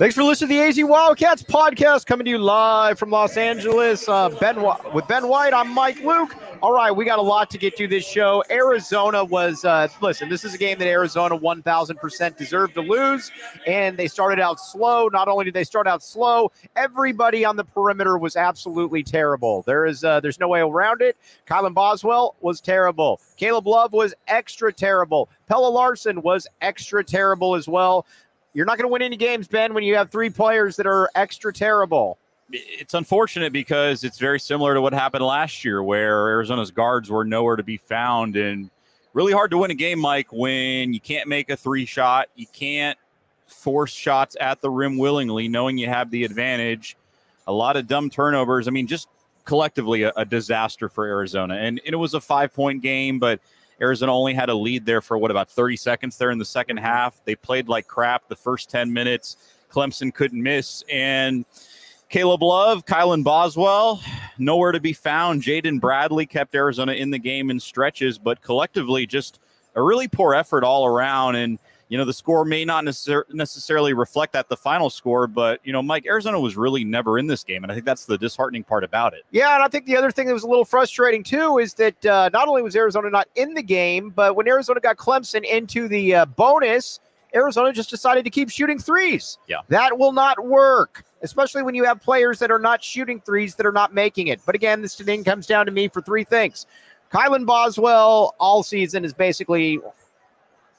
Thanks for listening to the AZ Wildcats podcast coming to you live from Los Angeles. Uh, ben with Ben White, I'm Mike Luke. All right, we got a lot to get to this show. Arizona was, uh, listen, this is a game that Arizona 1,000% deserved to lose, and they started out slow. Not only did they start out slow, everybody on the perimeter was absolutely terrible. There is, uh, there's no way around it. Kylan Boswell was terrible. Caleb Love was extra terrible. Pelle Larsson was extra terrible as well. You're not going to win any games, Ben, when you have three players that are extra terrible it's unfortunate because it's very similar to what happened last year, where Arizona's guards were nowhere to be found, and really hard to win a game, Mike, when you can't make a three shot, you can't force shots at the rim willingly, knowing you have the advantage. A lot of dumb turnovers. I mean, just collectively a, a disaster for Arizona, and, and it was a five point game, but. Arizona only had a lead there for what about 30 seconds there in the second mm-hmm. half. They played like crap the first 10 minutes. Clemson couldn't miss. And Caleb Love, Kylan Boswell, nowhere to be found. Jaden Bradley kept Arizona in the game in stretches, but collectively just a really poor effort all around. And, you know, the score may not necessar- necessarily reflect that the final score, but, you know, Mike, Arizona was really never in this game. And I think that's the disheartening part about it. Yeah. And I think the other thing that was a little frustrating, too, is that uh, not only was Arizona not in the game, but when Arizona got Clemson into the uh, bonus, Arizona just decided to keep shooting threes. Yeah. That will not work, especially when you have players that are not shooting threes that are not making it. But again, this thing comes down to me for three things. Kylan Boswell all season is basically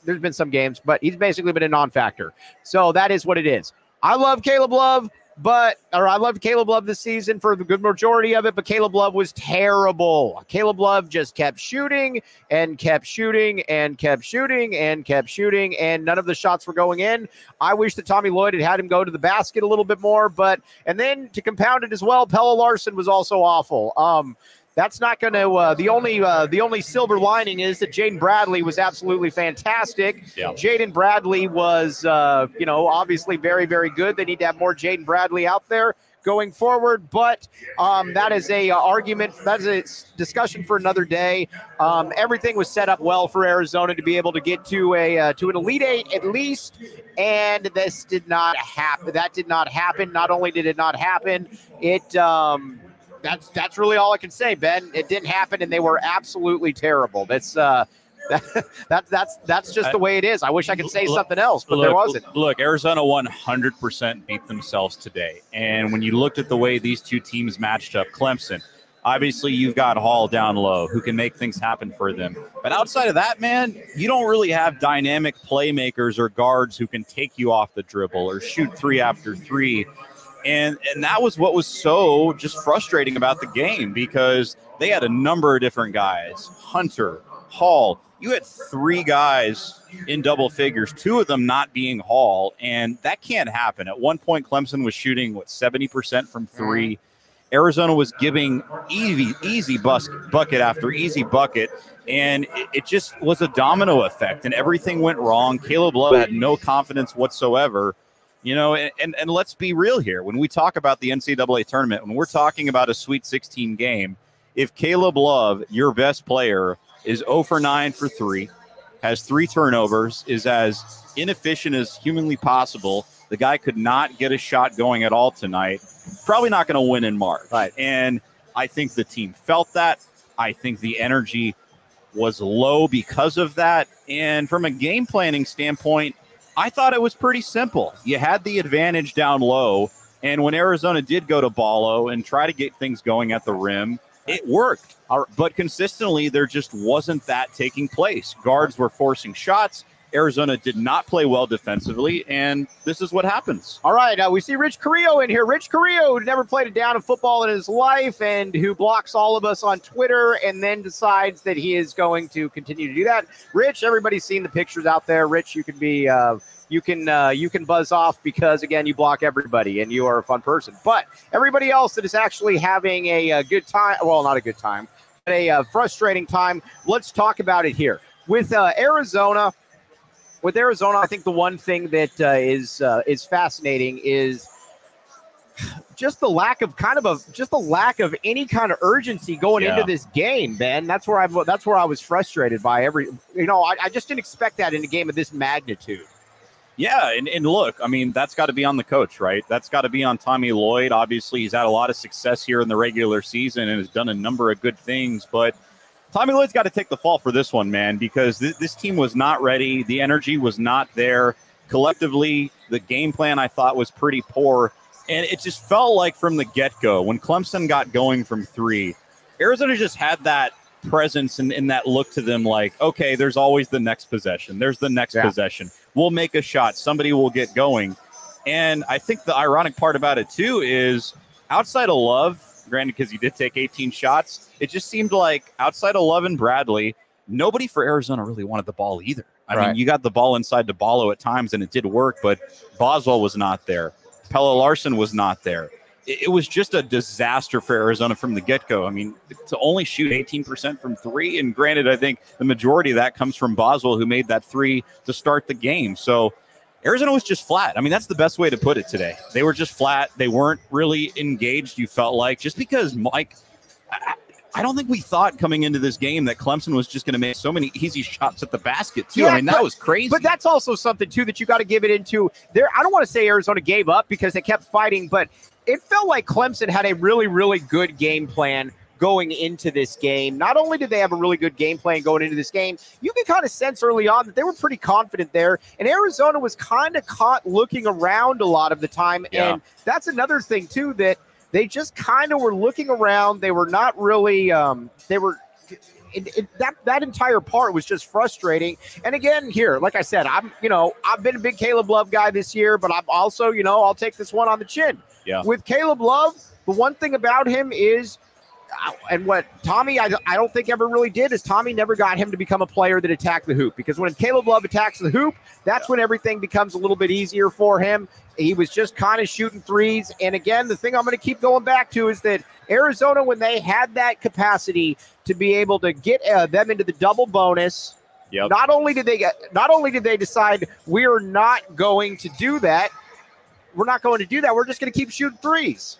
there's been some games, but he's basically been a non-factor. So that is what it is. I love Caleb Love but or I loved Caleb Love this season for the good majority of it, but Caleb Love was terrible. Caleb Love just kept shooting and kept shooting and kept shooting and kept shooting, and none of the shots were going in. I wish that Tommy Lloyd had had him go to the basket a little bit more, but and then to compound it as well, Pelle Larsson was also awful. Um, that's not going to. Uh, the only uh, the only silver lining is that Jaden Bradley was absolutely fantastic. Yeah. Jaden Bradley was, uh, you know, obviously very very good. They need to have more Jaden Bradley out there going forward. But um, that is a uh, argument. That is a discussion for another day. Um, everything was set up well for Arizona to be able to get to a uh, to an elite eight at least, and this did not happen. That did not happen. Not only did it not happen, it. Um, that's that's really all I can say, Ben. It didn't happen, and they were absolutely terrible. That's uh, that, that's that's just the way it is. I wish I could say look, something else, but look, there wasn't. Look, Arizona 100% beat themselves today, and when you looked at the way these two teams matched up, Clemson. Obviously, you've got Hall down low who can make things happen for them. But outside of that, man, you don't really have dynamic playmakers or guards who can take you off the dribble or shoot three after three and and that was what was so just frustrating about the game because they had a number of different guys. Hunter hall you had three guys in double figures two of them not being hall and that can't happen. At one point clemson was shooting what 70% from mm-hmm. three. Arizona was giving easy easy bus, bucket after easy bucket and it, it just was a domino effect and everything went wrong. Caleb love had no confidence whatsoever you know, and, and, and let's be real here. When we talk about the NCAA tournament, when we're talking about a Sweet 16 game, if Caleb Love, your best player, is 0 for 9 for 3, has three turnovers, is as inefficient as humanly possible, the guy could not get a shot going at all tonight. Probably not going to win in March. Right. And I think the team felt that. I think the energy was low because of that. And from a game planning standpoint, I thought it was pretty simple. You had the advantage down low, and when Arizona did go to Ballo and try to get things going at the rim, it worked. But consistently, there just wasn't that taking place. Guards were forcing shots. Arizona did not play well defensively, and this is what happens. All right, uh, we see Rich Carrillo in here. Rich Carrillo, who never played a down of football in his life and who blocks all of us on Twitter and then decides that he is going to continue to do that. Rich, everybody's seen the pictures out there. Rich, you can be. Uh, you can uh, you can buzz off because again you block everybody and you are a fun person. But everybody else that is actually having a, a good time, well, not a good time, but a, a, frustrating time. Let's talk about it here with uh, Arizona with Arizona, I think the one thing that uh, is uh, is fascinating is just the lack of kind of a just the lack of any kind of urgency going Yeah. into this game, Ben. That's where I that's where I was frustrated by every. You know, I, I just didn't expect that in a game of this magnitude. Yeah, and, and look, I mean, that's got to be on the coach, right? That's got to be on Tommy Lloyd. Obviously, he's had a lot of success here in the regular season and has done a number of good things, but Tommy Lloyd's got to take the fall for this one, man, because th- this team was not ready. The energy was not there. Collectively, the game plan I thought was pretty poor. And it just felt like from the get go, when Clemson got going from three, Arizona just had that presence and, and that look to them like, okay, there's always the next possession. There's the next Yeah. possession. We'll make a shot. Somebody will get going. And I think the ironic part about it too is outside of Love, granted, because he did take 18 shots, it just seemed like outside of Love and Bradley, nobody for Arizona really wanted the ball either. I Right. mean, you got the ball inside to Ballo at times and it did work, but Boswell was not there. Pelle Larsson was not there. It, it was just a disaster for Arizona from the get go. I mean, to only shoot 18% from three, and granted, I think the majority of that comes from Boswell, who made that three to start the game. So Arizona was just flat. I mean, that's the best way to put it today. They were just flat. They weren't really engaged, you felt like, just because Mike. I, I don't think we thought coming into this game that Clemson was just going to make so many easy shots at the basket, too. Yeah, I mean, that but- was crazy. But that's also something too that you got to give it into. There, I don't want to say Arizona gave up because they kept fighting, but it felt like Clemson had a really, really good game plan going into this game. Not only did they have a really good game plan going into this game, you can kind of sense early on that they were pretty confident there, and Arizona was kind of caught looking around a lot of the time, Yeah. and that's another thing too that they just kind of were looking around. They were not really. Um, they were. It, it, that that entire part was just frustrating. And again, here, like I said, I'm you know I've been a big Caleb Love guy this year, but I'm also you know I'll take this one on the chin. Yeah. With Caleb Love, the one thing about him is. And what Tommy, I, I don't think ever really did is Tommy never got him to become a player that attacked the hoop because when Caleb Love attacks the hoop, that's when everything becomes a little bit easier for him. He was just kind of shooting threes. And again, the thing I'm going to keep going back to is that Arizona, when they had that capacity to be able to get uh, them into the double bonus, Yep. not only did they get, not only did they decide we're not going to do that, we're not going to do that. We're just going to keep shooting threes.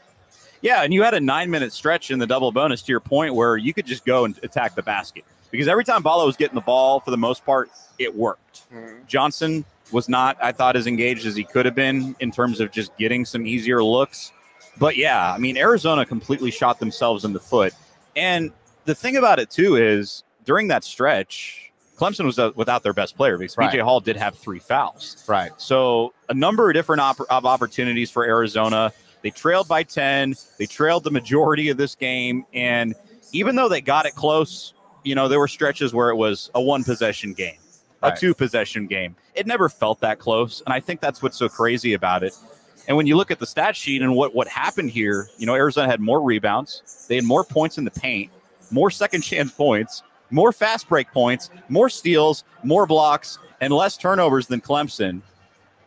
Yeah, and you had a nine minute stretch in the double bonus to your point where you could just go and attack the basket because every time Ballo was getting the ball, for the most part, it worked. Mm-hmm. Johnson was not, I thought, as engaged as he could have been in terms of just getting some easier looks. But yeah, I mean, Arizona completely shot themselves in the foot. And the thing about it, too, is during that stretch, Clemson was without their best player because Right. PJ Hall did have three fouls. Right. So a number of different opp- of opportunities for Arizona. They trailed by 10. They trailed the majority of this game. And even though they got it close, you know, there were stretches where it was a one possession game, Right. a two possession game. It never felt that close. And I think that's what's so crazy about it. And when you look at the stat sheet and what, what happened here, you know, Arizona had more rebounds, they had more points in the paint, more second chance points, more fast break points, more steals, more blocks, and less turnovers than Clemson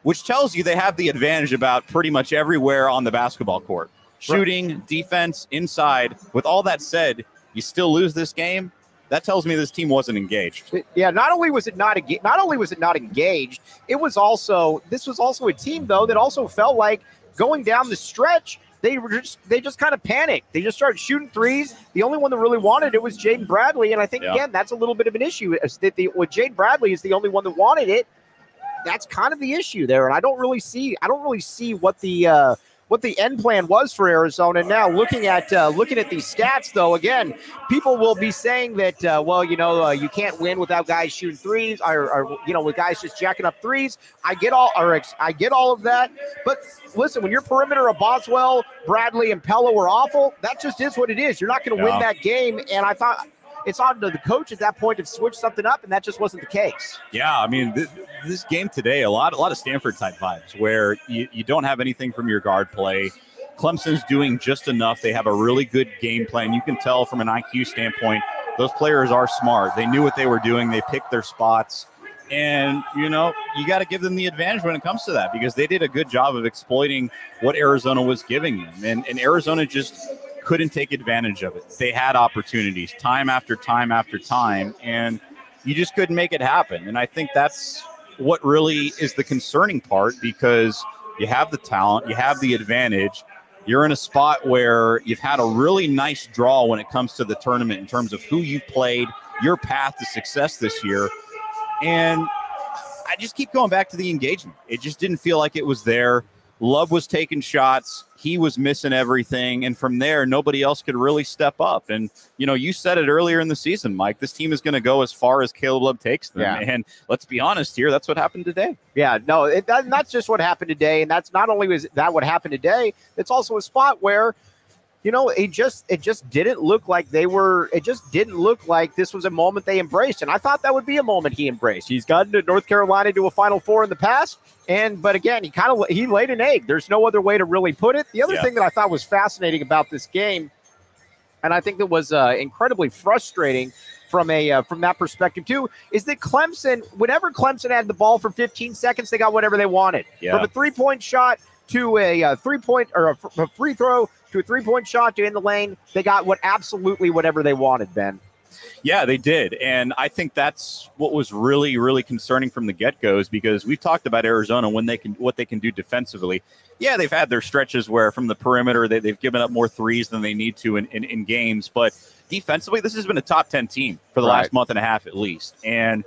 which tells you they have the advantage about pretty much everywhere on the basketball court. Shooting, defense, inside. With all that said, you still lose this game. That tells me this team wasn't engaged. Yeah, not only was it not enga- not only was it not engaged, it was also this was also a team though that also felt like going down the stretch they were just they just kind of panicked. They just started shooting threes. The only one that really wanted it was Jaden Bradley, and I think Yeah. again that's a little bit of an issue. Is that the with Jaden Bradley is the only one that wanted it. That's kind of the issue there, and I don't really see I don't really see what the uh, what the end plan was for Arizona. Now looking at uh, looking at these stats though, again, people will be saying that uh, well you know uh, you can't win without guys shooting threes or, or you know with guys just jacking up threes i get all or i get all of that but listen when your perimeter of boswell bradley and pella were awful that just is what it is you're not going to Yeah. win that game and i thought it's on to the coach at that point to switch something up and that just wasn't the case Yeah, I mean, th- this game today, a lot, a lot of Stanford type vibes where you, you don't have anything from your guard play. Clemson's doing just enough. They have a really good game plan. You can tell from an IQ standpoint, those players are smart. They knew what they were doing. They picked their spots. And, you know, you got to give them the advantage when it comes to that because they did a good job of exploiting what Arizona was giving them. And, and Arizona just couldn't take advantage of it. They had opportunities time after time after time. And you just couldn't make it happen. And I think that's what really is the concerning part because you have the talent, you have the advantage. You're in a spot where you've had a really nice draw when it comes to the tournament in terms of who you've played, your path to success this year. And I just keep going back to the engagement. It just didn't feel like it was there. Love was taking shots. He was missing everything. And from there, nobody else could really step up. And, you know, you said it earlier in the season, Mike. This team is going to go as far as Caleb Love takes them. Yeah. And let's be honest here, that's what happened today. Yeah, no, it, that, that's just what happened today, and that's not only was that what happened today. It's also a spot where, you know, it just it just didn't look like they were. It just didn't look like this was a moment they embraced, and I thought that would be a moment he embraced. He's gotten to North Carolina to a Final Four in the past, and but again, he kind of he laid an egg. There's no other way to really put it. The other Yeah. thing that I thought was fascinating about this game, and I think that was uh, incredibly frustrating from a uh, from that perspective too, is that Clemson, whenever Clemson had the ball for 15 seconds, they got whatever they wanted. Yeah. From a three point shot to a, uh three point or a, a free throw to a three point shot to in the lane, they got what absolutely whatever they wanted. Ben. Yeah, they did. And I think that's what was really, really concerning from the get go is because we've talked about Arizona when they can what they can do defensively. Yeah, they've had their stretches where from the perimeter they, they've given up more threes than they need to in, in, in games, but defensively, this has been a top 10 team for the Right. last month and a half at least. And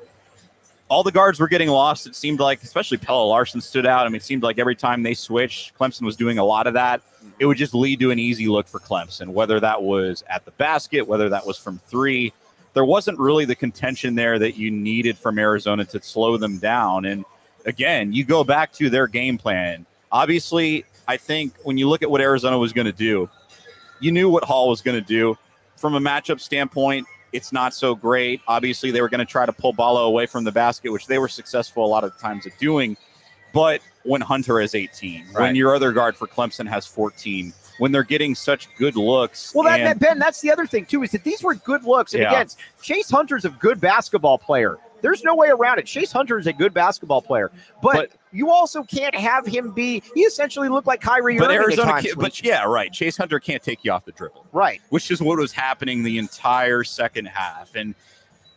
all the guards were getting lost. It seemed like, especially Pelle Larsson stood out. I mean, it seemed like every time they switched, Clemson was doing a lot of that. It would just lead to an easy look for Clemson, whether that was at the basket, whether that was from three. There wasn't really the contention there that you needed from Arizona to slow them down. And again, you go back to their game plan. Obviously, I think when you look at what Arizona was going to do, you knew what Hall was going to do. From a matchup standpoint, it's not so great. Obviously, they were going to try to pull Ballo away from the basket, which they were successful a lot of times at doing. But when Hunter has 18, when your other guard for Clemson has 14, when they're getting such good looks, Well, that, and- that Ben, that's the other thing too, is that these were good looks. And Yeah. again, Chase Hunter's a good basketball player. There's no way around it. Chase Hunter is a good basketball player, but, But- you also can't have him be. He essentially looked like Kyrie but Irving Arizona, times. but yeah, right. Chase Hunter can't take you off the dribble. right. which is what was happening the entire second half. And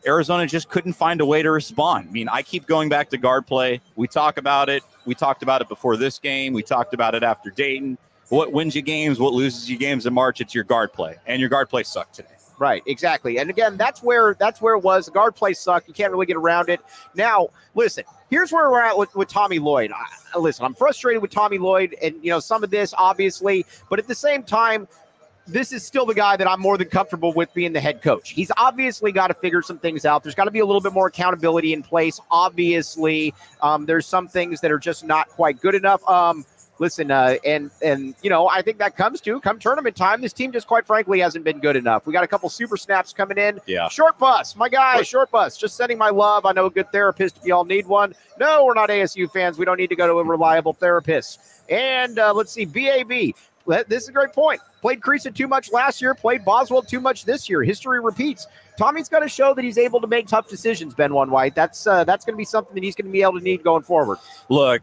Arizona just couldn't find a way to respond. I mean, I keep going back to guard play. We talk about it. We talked about it before this game. We talked about it after Dayton. What wins you games, what loses you games in March, it's your guard play. And your guard play sucked today. Right, exactly. And again, that's where that's where it was. The guard play sucked. You can't really get around it. Now, listen, here's where we're at with, with Tommy Lloyd. I, listen, I'm frustrated with Tommy Lloyd and you know some of this, obviously, but at the same time, this is still the guy that I'm more than comfortable with being the head coach. He's obviously got to figure some things out. There's got to be a little bit more accountability in place. Obviously, um, there's some things that are just not quite good enough. Um, listen, uh, and and you know, I think that comes to come tournament time. This team just quite frankly hasn't been good enough. We got a couple super snaps coming in. Yeah. Short bus, my guy, short bus. Just sending my love. I know a good therapist if y'all need one. No, we're not ASU fans. We don't need to go to a reliable therapist. And uh, let's see, BAB. This is a great point. Played Kriisa too much last year, played Boswell too much this year. History repeats. Tommy's got to show that he's able to make tough decisions, Ben One White. That's uh, that's going to be something that he's going to be able to need going forward. Look,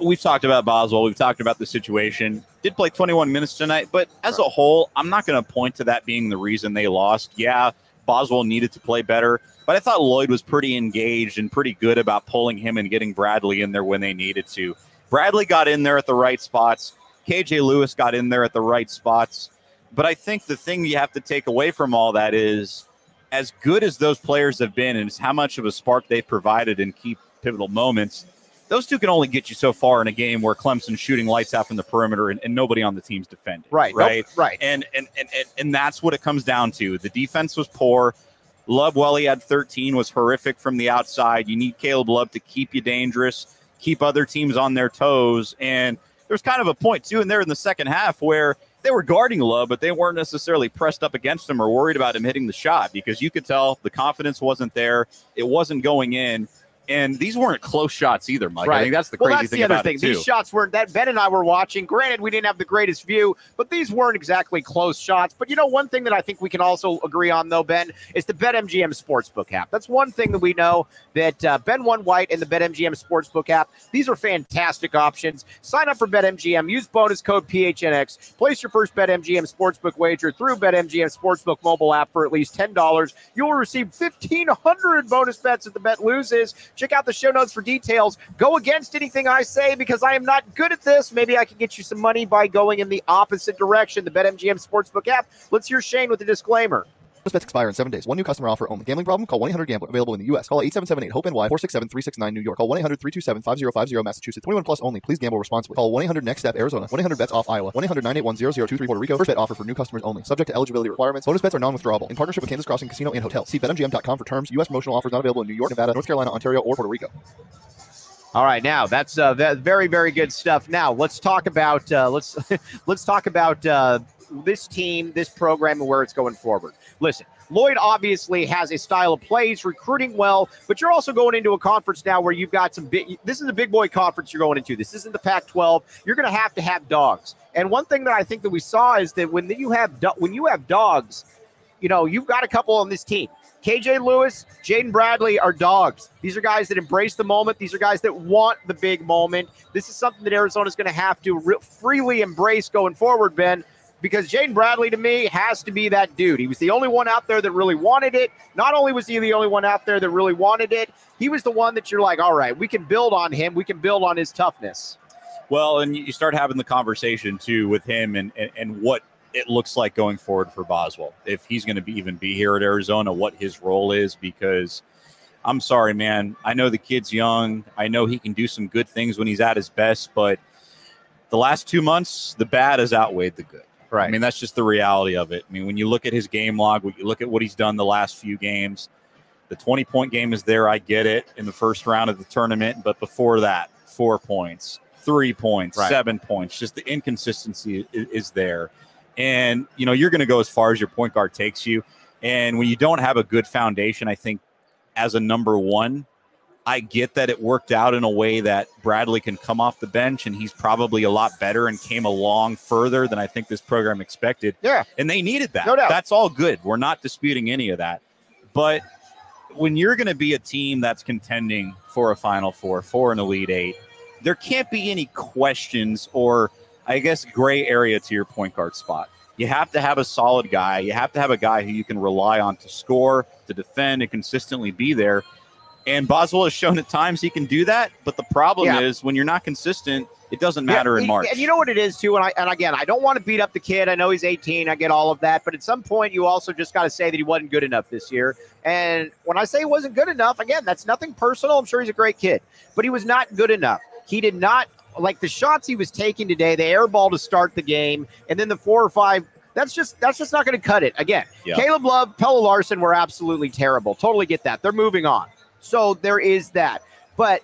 we've talked about Boswell. We've talked about the situation. Did play 21 minutes tonight, but as a whole, I'm not going to point to that being the reason they lost. Yeah, Boswell needed to play better, but I thought Lloyd was pretty engaged and pretty good about pulling him and getting Bradley in there when they needed to. Bradley got in there at the right spots. KJ Lewis got in there at the right spots. But I think the thing you have to take away from all that is as good as those players have been and how much of a spark they've provided in key pivotal moments, those two can only get you so far in a game where Clemson's shooting lights out from the perimeter and, and nobody on the team's defending. Right. Nope. Right. Right. And, and and and and that's what it comes down to. The defense was poor. Love, well, he had 13, was horrific from the outside. You need Caleb Love to keep you dangerous, keep other teams on their toes. And there's kind of a point too in there in the second half where they were guarding Love, but they weren't necessarily pressed up against him or worried about him hitting the shot because you could tell the confidence wasn't there. It wasn't going in. And these weren't close shots either, Mike. I think that's the crazy well, that's thing the other about thing. These shots weren't that Ben and I were watching. Granted, we didn't have the greatest view, but these weren't exactly close shots. But you know, one thing that I think we can also agree on, though, Ben, is the BetMGM Sportsbook app. That's one thing that we know that uh, Ben One White and the BetMGM Sportsbook app. These are fantastic options. Sign up for BetMGM. Use bonus code PHNX. Place your first BetMGM Sportsbook wager through BetMGM Sportsbook mobile app for at least ten dollars. You will receive fifteen hundred bonus bets if the bet loses. Check out the show notes for details. Go against anything I say because I am not good at this. Maybe I can get you some money by going in the opposite direction. The BetMGM Sportsbook app. Let's hear Shane with the disclaimer. Bonus bets expire in seven days. One new customer offer only. Gambling problem? Call 1-800-GAMBLER. Available in the U.S. Call 877-8-HOPE-NY 467-369 New York. Call 1-800-327-5050 Massachusetts. 21 plus only. Please gamble responsibly. Call 1-800-NEXT-STEP Arizona. 1-800-BETS-OFF Iowa. 1-800-981-0023 Puerto Rico. First bet offer for new customers only. Subject to eligibility requirements. Bonus bets are non-withdrawable. In partnership with Kansas Crossing Casino and Hotel. See BetMGM.com for terms. U.S. promotional offers not available in New York, Nevada, North Carolina, Ontario, or Puerto Rico. All right, now that's uh, that very very good stuff. Now let's talk about uh, let's let's talk about uh, this team, this program, and where it's going forward. Listen, Lloyd obviously has a style of plays, recruiting well, but you're also going into a conference now where you've got some big. This is a big boy conference you're going into. This isn't the Pac-12. You're going to have to have dogs. And one thing that I think that we saw is that when you have do- when you have dogs, you know you've got a couple on this team. KJ Lewis, Jaden Bradley are dogs. These are guys that embrace the moment. These are guys that want the big moment. This is something that Arizona is going to have to re- freely embrace going forward, Ben, because Jaden Bradley to me has to be that dude. He was the only one out there that really wanted it. Not only was he the only one out there that really wanted it, he was the one that you're like, all right, we can build on him. We can build on his toughness. Well, and you start having the conversation too with him and, and, and what it looks like going forward for Boswell. If he's going to be even be here at Arizona, what his role is, because I'm sorry, man. I know the kid's young. I know he can do some good things when he's at his best, but the last two months, the bad has outweighed the good. Right. I mean, that's just the reality of it. I mean, when you look at his game log, when you look at what he's done the last few games, the 20 point game is there. I get it in the first round of the tournament, but before that, four points, three points, Right. seven points. Just the inconsistency is, is there. And, you know, you're going to go as far as your point guard takes you. And when you don't have a good foundation, I think as a number one, I get that it worked out in a way that Bradley can come off the bench and he's probably a lot better and came along further than I think this program expected. Yeah. And they needed that. No doubt. That's all good. We're not disputing any of that. But when you're going to be a team that's contending for a Final Four, for an Elite Eight, there can't be any questions or, I guess, gray area to your point guard spot. You have to have a solid guy. You have to have a guy who you can rely on to score, to defend, and consistently be there. And Boswell has shown at times he can do that. But the problem Yeah. is when you're not consistent, it doesn't matter Yeah, in March. And you know what it is too. And I and again, I don't want to beat up the kid. I know he's 18. I get all of that. But at some point, you also just got to say that he wasn't good enough this year. And when I say he wasn't good enough, again, that's nothing personal. I'm sure he's a great kid, but he was not good enough. He did not like the shots he was taking today. The air ball to start the game, and then the four or five. That's just that's just not going to cut it. Again, Yeah. Caleb Love, Pelle Larsson were absolutely terrible. Totally get that. They're moving on. So there is that. But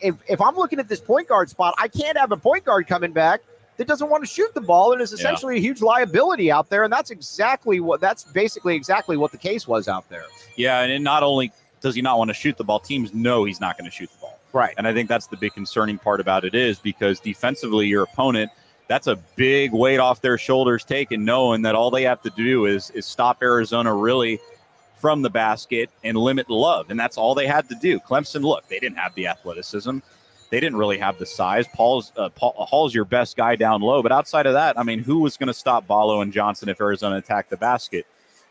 if, if I'm looking at this point guard spot, I can't have a point guard coming back that doesn't want to shoot the ball and is Yeah. essentially a huge liability out there. And that's exactly what that's basically exactly what the case was out there. Yeah, and not only does he not want to shoot the ball, teams know he's not going to shoot the ball. Right. And I think that's the big concerning part about it is because defensively, your opponent, that's a big weight off their shoulders taken, knowing that all they have to do is is stop Arizona really from the basket and limit love. And that's all they had to do. Clemson, look, they didn't have the athleticism. They didn't really have the size. Paul's uh, Paul, Hall's your best guy down low, but outside of that, I mean, who was going to stop Ballo and Johnson if Arizona attacked the basket?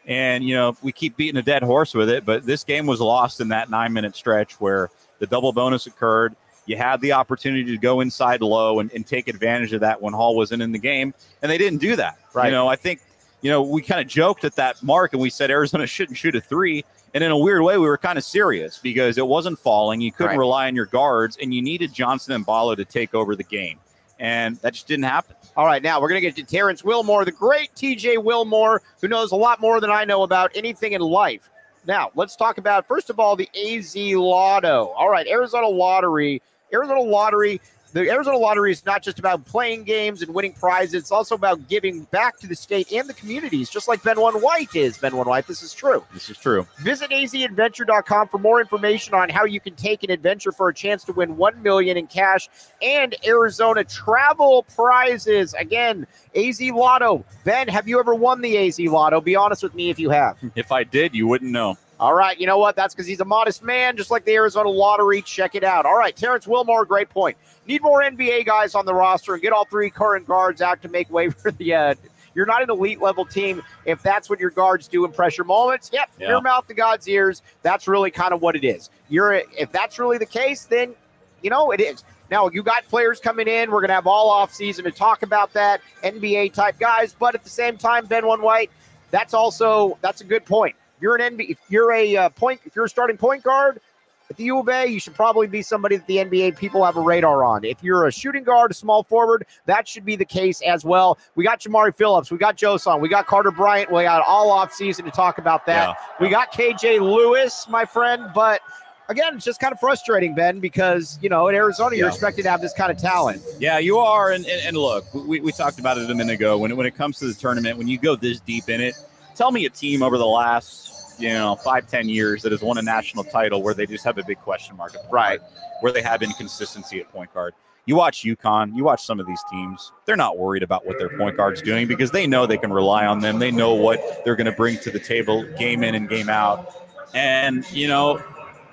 And you know, we keep beating a dead horse with it, but this game was lost in that nine minute stretch where the double bonus occurred. You had the opportunity to go inside low and, and take advantage of that when Hall wasn't in the game, and they didn't do that. Right. You know, I think you know we kind of joked at that mark and we said Arizona shouldn't shoot a three, and in a weird way we were kind of serious because it wasn't falling. You couldn't Right. rely on your guards, and you needed Johnson and Ballo to take over the game, and that just didn't happen. All right, now we're going to get to Terrence Wilmore, the great TJ Wilmore, who knows a lot more than I know about anything in life. Now, let's talk about, first of all, the AZ Lotto. All right, Arizona Lottery. Arizona Lottery. The Arizona Lottery is not just about playing games and winning prizes. It's also about giving back to the state and the communities, just like Ben One White is. Ben One White, this is true. This is true. Visit azadventure.com for more information on how you can take an adventure for a chance to win 1 million in cash and Arizona travel prizes. Again, AZ Lotto. Ben, have you ever won the AZ Lotto? Be honest with me if you have. If I did, you wouldn't know. All right, you know what? That's because he's a modest man, just like the Arizona Lottery. Check it out. All right, Terrence Wilmore, great point. Need more NBA guys on the roster and get all three current guards out to make way for the. Uh, you're not an elite level team if that's what your guards do in pressure moments. Yep, Yeah. your mouth to God's ears. That's really kind of what it is. You're if that's really the case, then you know it is. Now you got players coming in. We're gonna have all off season to talk about that NBA type guys, but at the same time, Ben One White. that's also that's a good point. If you're an NBA, if you're a uh, point, if you're a starting point guard at the U of A, you should probably be somebody that the NBA people have a radar on. If you're a shooting guard, a small forward, that should be the case as well. We got Jamari Phillips, we got Joe Song, we got Carter Bryant. We got all off season to talk about that. Yeah. We got KJ Lewis, my friend, but. Again, it's just kind of frustrating, Ben, because you know in Arizona you're Yeah. expected to have this kind of talent. Yeah, you are. And, and, and look, we, we talked about it a minute ago. When it, when it comes to the tournament, when you go this deep in it, tell me a team over the last, you know, five, ten years that has won a national title where they just have a big question mark Right. where they have inconsistency at point guard. You watch UConn, you watch some of these teams, they're not worried about what their point guard's doing because they know they can rely on them. They know what they're going to bring to the table game in and game out. And, you know,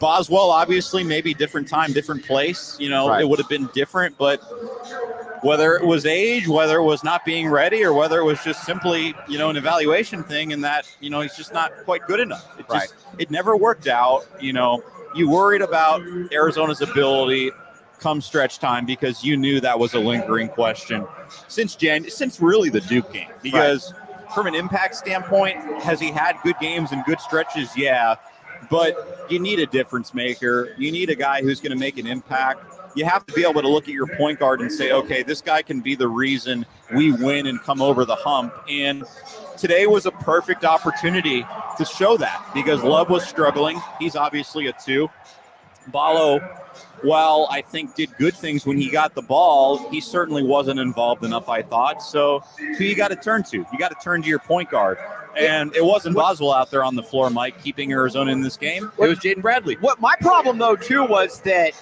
Boswell, obviously, maybe different time, different place. You know, Right. it would have been different, but whether it was age, whether it was not being ready, or whether it was just simply, you know, an evaluation thing and that, you know, he's just not quite good enough. It just, it never worked out. You know, you worried about Arizona's ability come stretch time because you knew that was a lingering question since Jan, since really the Duke game. Because from an impact standpoint, has he had good games and good stretches? Yeah. But you need a difference maker. You need a guy who's going to make an impact. You have to be able to look at your point guard and say, okay, this guy can be the reason we win and come over the hump. And today was a perfect opportunity to show that because Love was struggling. He's obviously a two. Ballo, while I think did good things when he got the ball, he certainly wasn't involved enough, I thought. So who you got to turn to? You got to turn to your point guard. And it wasn't Boswell out there on the floor, Mike, keeping Arizona in this game. It was Jaden Bradley. What my problem though too was that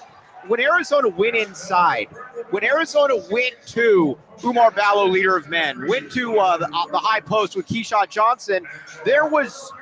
when Arizona went inside, when Arizona went to Oumar Ballo, leader of men, went to uh, the, uh, the high post with Keshad Johnson, there was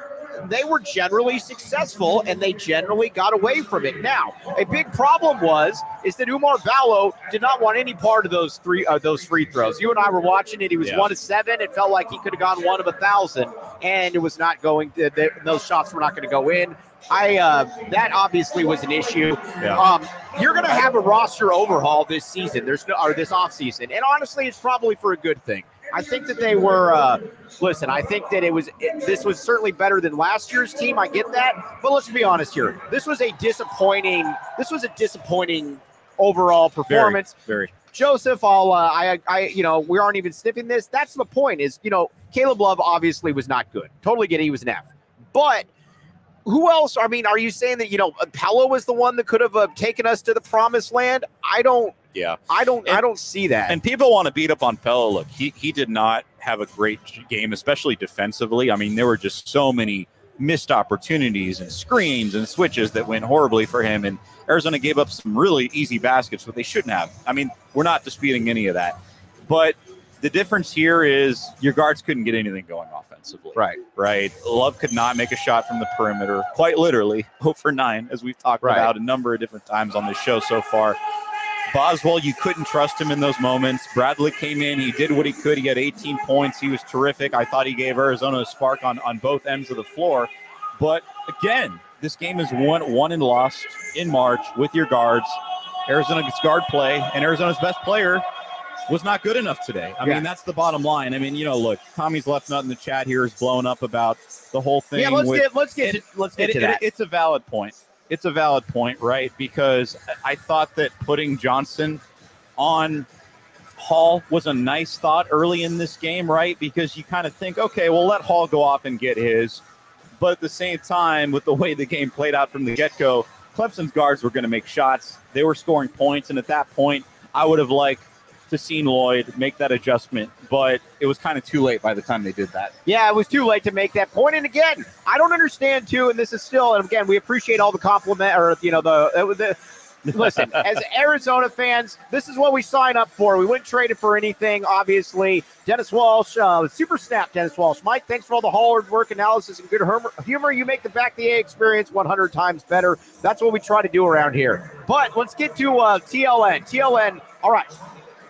they were generally successful and they generally got away from it. Now, a big problem was is that Oumar Ballo did not want any part of those three uh, those free throws. You and I were watching it. He was Yeah. one of seven. It felt like he could have gone one of a thousand, and it was not going. To, th those shots were not going to go in. I uh, that obviously was an issue. Yeah. Um, you're going to have a roster overhaul this season. There's no or this offseason. and honestly, it's probably for a good thing. I think that they were. Uh, listen, I think that it was. It, this was certainly better than last year's team. I get that, but let's be honest here. This was a disappointing. This was a disappointing overall performance. Very. Joseph, I'll, uh, I, I, you know, we aren't even sniffing this. That's the point. Is you know, Caleb Love obviously was not good. Totally get it. He was an F. But who else? I mean, are you saying that you know Pelle was the one that could have uh, taken us to the promised land? I don't. Yeah. I don't. I don't see that. And people want to beat up on Pelle. Look, he, he did not have a great game, especially defensively. I mean, there were just so many missed opportunities and screens and switches that went horribly for him. And Arizona gave up some really easy baskets, but they shouldn't have. I mean, we're not disputing any of that. But the difference here is your guards couldn't get anything going offensively. right. Right. Love could not make a shot from the perimeter, quite literally. 0 for 9, as we've talked Right. about a number of different times on this show so far. Boswell, you couldn't trust him in those moments. Bradley came in, he did what he could. He had 18 points. He was terrific. I thought he gave Arizona a spark on, on both ends of the floor. But again, this game is won, won and lost in March with your guards. Arizona's guard play, and Arizona's best player was not good enough today. I Yeah. mean, that's the bottom line. I mean, you know, look, Tommy's left nut in the chat here is blown up about the whole thing. Yeah. Let's with, get. Let's get. it- to, let's get it- to it- that. it's a valid point. It's a valid point, right? Because I thought that putting Johnson on Hall was a nice thought early in this game, right? Because you kind of think, okay, well, let Hall go off and get his. But at the same time, with the way the game played out from the get go, Clemson's guards were going to make shots. They were scoring points. And at that point, I would have liked to seen Lloyd make that adjustment, but it was kind of too late by the time they did that. Yeah, it was too late to make that point. And again, I don't understand too. And this is still, and again, we appreciate all the compliment or you know the, the listen as Arizona fans. This is what we sign up for. We wouldn't trade it for anything. Obviously, Dennis Walsh, uh, super snap, Dennis Walsh. Mike, thanks for all the hard work, analysis, and good humor. humor. You make the back the A experience 100 times better. That's what we try to do around here. But let's get to uh, TLN. TLN. All right.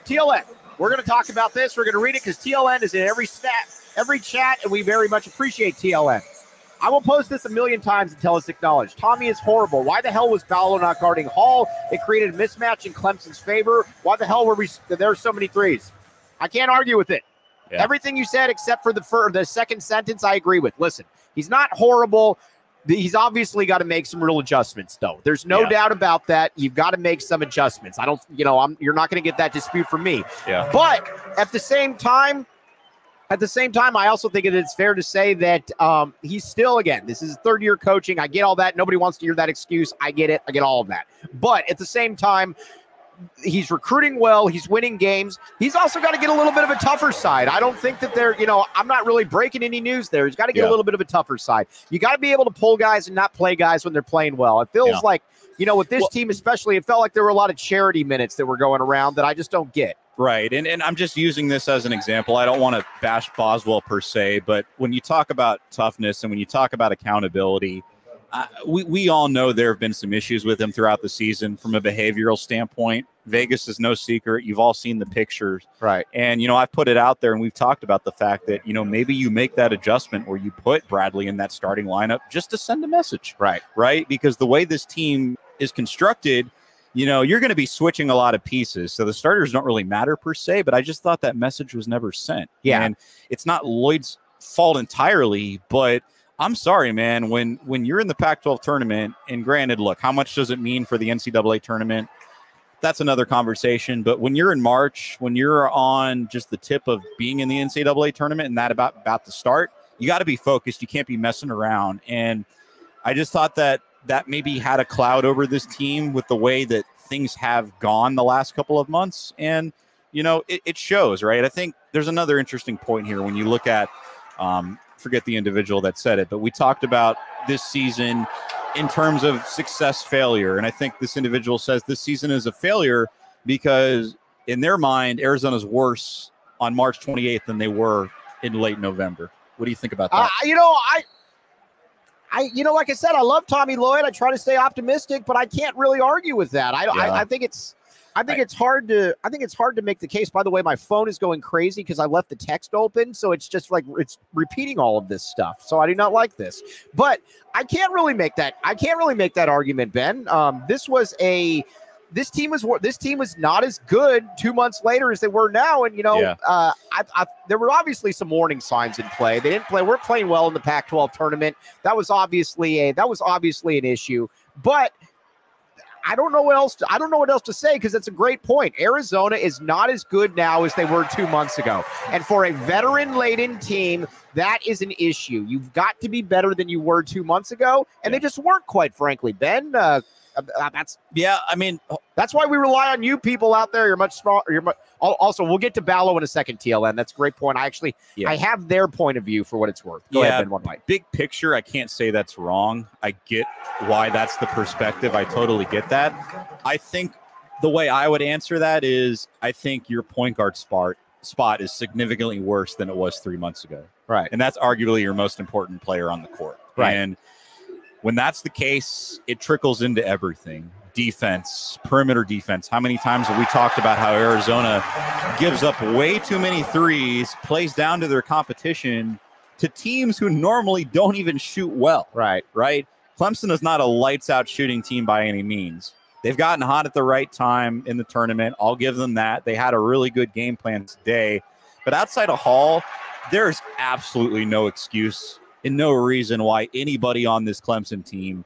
TLN. We're going to talk about this. We're going to read it because TLN is in every stat, every chat, and we very much appreciate TLN. I will post this a million times until it's acknowledged. Tommy is horrible. Why the hell was Ballo not guarding Hall? It created a mismatch in Clemson's favor. Why the hell were we? There were so many threes. I can't argue with it. Yeah. Everything you said, except for the fir- the second sentence, I agree with. Listen, he's not horrible. He's obviously got to make some real adjustments, though. There's no Yeah. doubt about that. You've got to make some adjustments. I don't, you know, I'm you're not going to get that dispute from me. Yeah. But at the same time, at the same time, I also think that it's fair to say that um, he's still, again, this is third year coaching. I get all that. Nobody wants to hear that excuse. I get it. I get all of that. But at the same time, he's recruiting well. He's winning games. He's also got to get a little bit of a tougher side. I don't think that they're, you know, I'm not really breaking any news there. He's got to get Yeah. a little bit of a tougher side. You got to be able to pull guys and not play guys when they're playing well. It feels Yeah. like, you know, with this Well- team especially, it felt like there were a lot of charity minutes that were going around that I just don't get. Right. And and I'm just using this as an example. I don't want to bash Boswell per se, but when you talk about toughness and when you talk about accountability, uh, we, we all know there have been some issues with him throughout the season from a behavioral standpoint. Vegas is no secret. You've all seen the pictures. Right. And, you know, I've put it out there and we've talked about the fact that, you know, maybe you make that adjustment where you put Bradley in that starting lineup just to send a message Right. right? Because the way this team is constructed, you know, you're going to be switching a lot of pieces. So the starters don't really matter per se, but I just thought that message was never sent. Yeah. And it's not Lloyd's fault entirely, but I'm sorry, man. When when you're in the Pac-12 tournament, and granted, look, how much does it mean for the NCAA tournament? That's another conversation. But when you're in March, when you're on just the tip of being in the NCAA tournament and that about about to start, you got to be focused. You can't be messing around. And I just thought that that maybe had a cloud over this team with the way that things have gone the last couple of months. And, you know, it, it shows, right? I think there's another interesting point here when you look at, um, forget the individual that said it, but we talked about this season in terms of success failure. And I think this individual says this season is a failure because in their mind, Arizona's worse on March 28th than they were in late November. What do you think about that? Uh, you know, I, I, you know, like I said, I love Tommy Lloyd. I try to stay optimistic, but I can't really argue with that. I, Yeah. I, I think it's, I think it's hard to, I think it's hard to make the case. By the way, my phone is going crazy because I left the text open, so it's just like it's repeating all of this stuff. So I do not like this, but I can't really make that. I can't really make that argument, Ben. Um, this was a. This team was this team was not as good two months later as they were now, and you know, Yeah. uh, I, I, there were obviously some warning signs in play. They didn't play. We're playing well in the Pac-12 tournament. That was obviously a that was obviously an issue. But I don't know what else. To, I don't know what else to say because it's a great point. Arizona is not as good now as they were two months ago, and for a veteran-laden team, that is an issue. You've got to be better than you were two months ago, and they just weren't. Quite frankly, Ben. Uh, uh, that's yeah, I mean, that's why we rely on you people out there. You're much smaller. You're mu- al- also. We'll get to Ballo in a second. TLN. That's a great point. I actually Yeah. I have their point of view for what it's worth. Go Yeah. ahead, Ben. One bite. big picture, I can't say that's wrong. I get why that's the perspective. I totally get that. I think the way I would answer that is I think your point guard spot spot is significantly worse than it was three months ago. Right. And that's arguably your most important player on the court. Right. And when that's the case, it trickles into everything. Defense, perimeter defense. How many times have we talked about how Arizona gives up way too many threes, plays down to their competition to teams who normally don't even shoot well, Right. right? Clemson is not a lights out shooting team by any means. They've gotten hot at the right time in the tournament. I'll give them that. They had a really good game plan today. But outside of Hall, there's absolutely no excuse and no reason why anybody on this Clemson team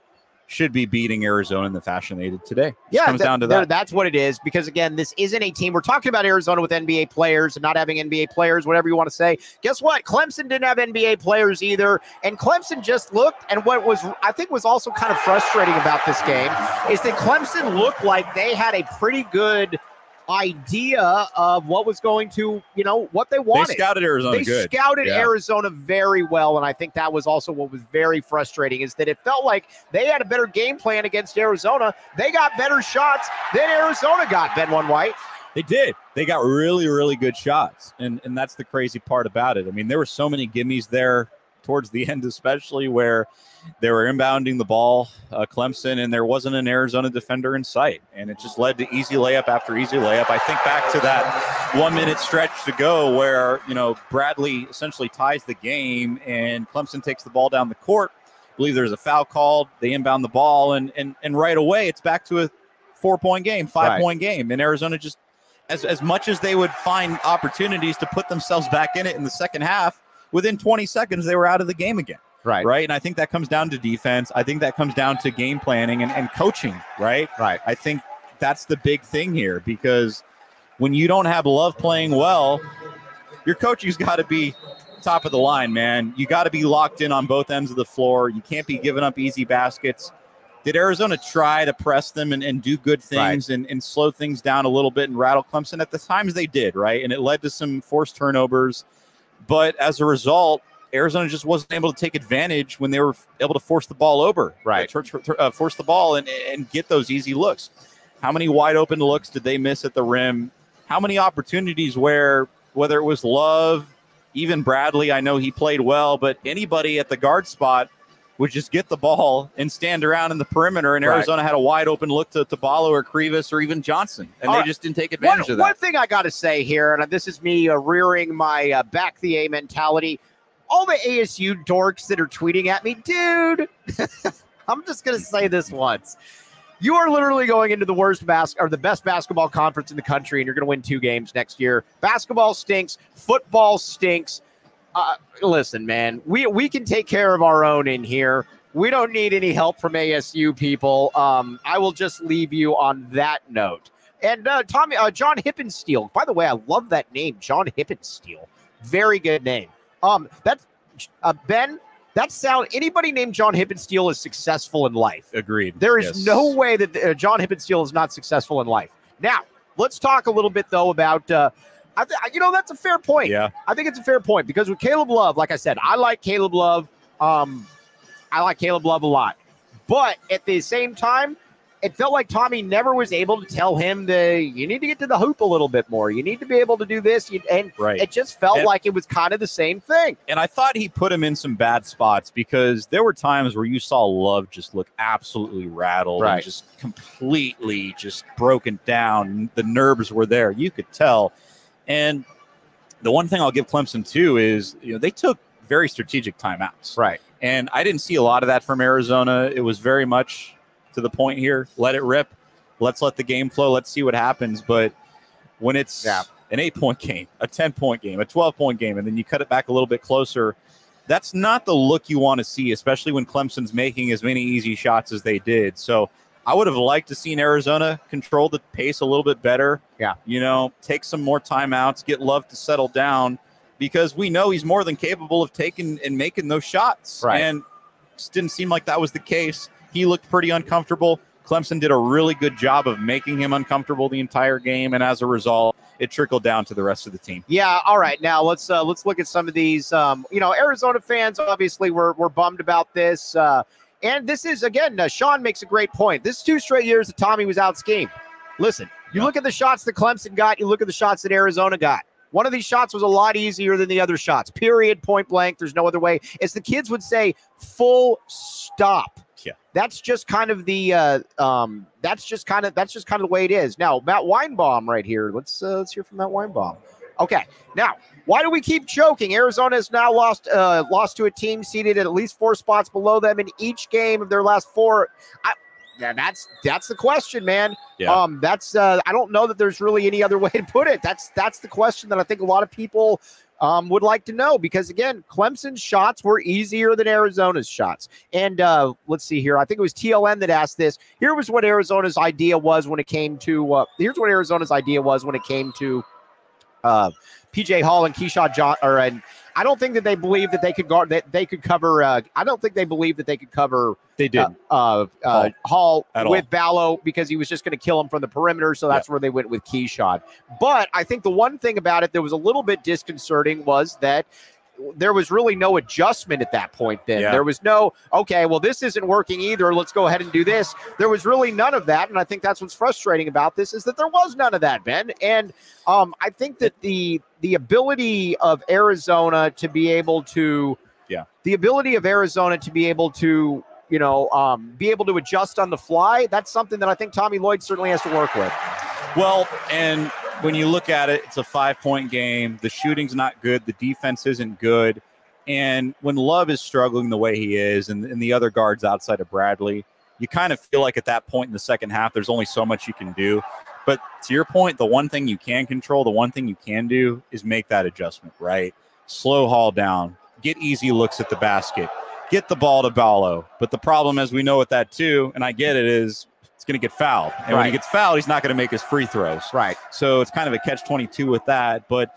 should be beating Arizona in the fashion they did today. It Yeah, comes th- down to that. That's what it is. Because again, this isn't a team. We're talking about Arizona with NBA players and not having NBA players, whatever you want to say. Guess what? Clemson didn't have NBA players either, and Clemson just looked. And what was I think was also kind of frustrating about this game is that Clemson looked like they had a pretty good idea of what was going to, you know, what they wanted. They scouted Arizona they good. scouted Yeah. Arizona very well, and I think that was also what was very frustrating is that it felt like they had a better game plan against Arizona. They got better shots than Arizona got. Ben One White. They did. They got really, really good shots, and and that's the crazy part about it. I mean, there were so many gimmies there towards the end, especially where they were inbounding the ball, uh, Clemson, and there wasn't an Arizona defender in sight, and it just led to easy layup after easy layup. I think back to that one minute stretch to go where you know Bradley essentially ties the game, and Clemson takes the ball down the court. I believe there's a foul called. They inbound the ball, and and and right away it's back to a four point game, five Right. point game, and Arizona just as, as much as they would find opportunities to put themselves back in it in the second half, within 20 seconds, they were out of the game again. Right. Right. And I think that comes down to defense. I think that comes down to game planning and, and coaching. Right. Right. I think that's the big thing here because when you don't have love playing well, your coaching's got to be top of the line, man. You got to be locked in on both ends of the floor. You can't be giving up easy baskets. Did Arizona try to press them and, and do good things and, and slow things down a little bit and rattle Clemson? At the times they did, right? And it led to some forced turnovers. But as a result, Arizona just wasn't able to take advantage when they were able to force the ball over, Right. Uh, uh, force the ball and, and get those easy looks. How many wide open looks did they miss at the rim? How many opportunities where, whether it was Love, even Bradley, I know he played well, but anybody at the guard spot would just get the ball and stand around in the perimeter, and Right. Arizona had a wide open look to Tabalo or Krivas or even Johnson, and All they right. just didn't take One, advantage of that. one thing I got to say here, and this is me uh, rearing my uh, back the A mentality. All the ASU dorks that are tweeting at me, dude. I'm just gonna say this once. You are literally going into the worst bas- or the best basketball conference in the country, and you're going to win two games next year. Basketball stinks. Football stinks. Uh, listen, man, we we can take care of our own in here. We don't need any help from ASU people. Um, I will just leave you on that note. And uh, Tommy, uh, John Hippensteel. By the way, I love that name, John Hippensteel. Very good name. Um, that's uh, Ben. That sound. Anybody named John Hippensteel is successful in life. Agreed. There is Yes. no way that uh, John Hippensteel is not successful in life. Now, let's talk a little bit though about. Uh, I th- you know, that's a fair point. Yeah. I think it's a fair point because with Caleb Love, like I said, I like Caleb Love. Um, I like Caleb Love a lot, but at the same time, it felt like Tommy never was able to tell him that you need to get to the hoop a little bit more. You need to be able to do this, you, and Right. it just felt And- like it was kind of the same thing. and I thought he put him in some bad spots because there were times where you saw Love just look absolutely rattled Right. and just completely just broken down. The nerves were there. You could tell. And the one thing I'll give Clemson too is, you know, they took very strategic timeouts. Right. And I didn't see a lot of that from Arizona. It was very much to the point here. Let it rip. Let's let the game flow. Let's see what happens. But when it's Yeah. an eight point game, a 10 point game, a 12 point game, and then you cut it back a little bit closer, that's not the look you want to see, especially when Clemson's making as many easy shots as they did. So I would have liked to seen Arizona control the pace a little bit better. Yeah. You know, take some more timeouts, get Love to settle down because we know he's more than capable of taking and making those shots. Right. And just didn't seem like that was the case. He looked pretty uncomfortable. Clemson did a really good job of making him uncomfortable the entire game, and as a result, it trickled down to the rest of the team. Yeah. All right. Now let's uh, let's look at some of these. Um, you know, Arizona fans obviously were were bummed about this. Uh, and this is again, uh, Sean makes a great point. This is two straight years that Tommy was out schemed. Listen, you Yeah. look at the shots that Clemson got. You look at the shots that Arizona got. One of these shots was a lot easier than the other shots. Period. Point blank. There's no other way. As the kids would say, full stop. Yeah. That's just kind of the uh, um, that's just kind of that's just kind of the way it is. Now, Matt Weinbaum right here. Let's uh, let's hear from Matt Weinbaum. Okay. Now, why do we keep choking? Arizona has now lost uh, lost to a team seated at least four spots below them in each game of their last four. I, yeah, that's that's the question, man. Yeah. Um, that's uh, I don't know that there's really any other way to put it. That's that's the question that I think a lot of people um, would like to know because again, Clemson's shots were easier than Arizona's shots. And uh, let's see here. I think it was TLN that asked this. Here was what Arizona's idea was when it came to. Uh, here's what Arizona's idea was when it came to uh, PJ Hall and Keshad John. Or and I don't think that they believe that they could guard that they could cover. Uh, I don't think they believe that they could cover They did. uh, uh, uh, Hall At with Ballo because he was just going to kill him from the perimeter. So that's where they went with Keshad. But I think the one thing about it that was a little bit disconcerting was that there was really no adjustment at that point then. Yeah. there was no okay well this isn't working either. Let's go ahead and do this. There was really none of that and i think that's what's frustrating about this is that there was none of that ben. And um, i think that the the ability of arizona to be able to Yeah. the ability of arizona to be able to you know um, be able to adjust on the fly that's something that i think tommy lloyd certainly has to work with. Well, and when you look at it, it's a five point game. The shooting's not good. The defense isn't good. And when Love is struggling the way he is, and, and the other guards outside of Bradley, you kind of feel like at that point in the second half, there's only so much you can do. But to your point, the one thing you can control, the one thing you can do is make that adjustment, right? Slow haul down, get easy looks at the basket, get the ball to Ballo. But the problem, as we know with that too, and I get it, is it's going to get fouled. And when he gets fouled, he's not going to make his free throws. Right. So it's kind of a catch 22 with that. But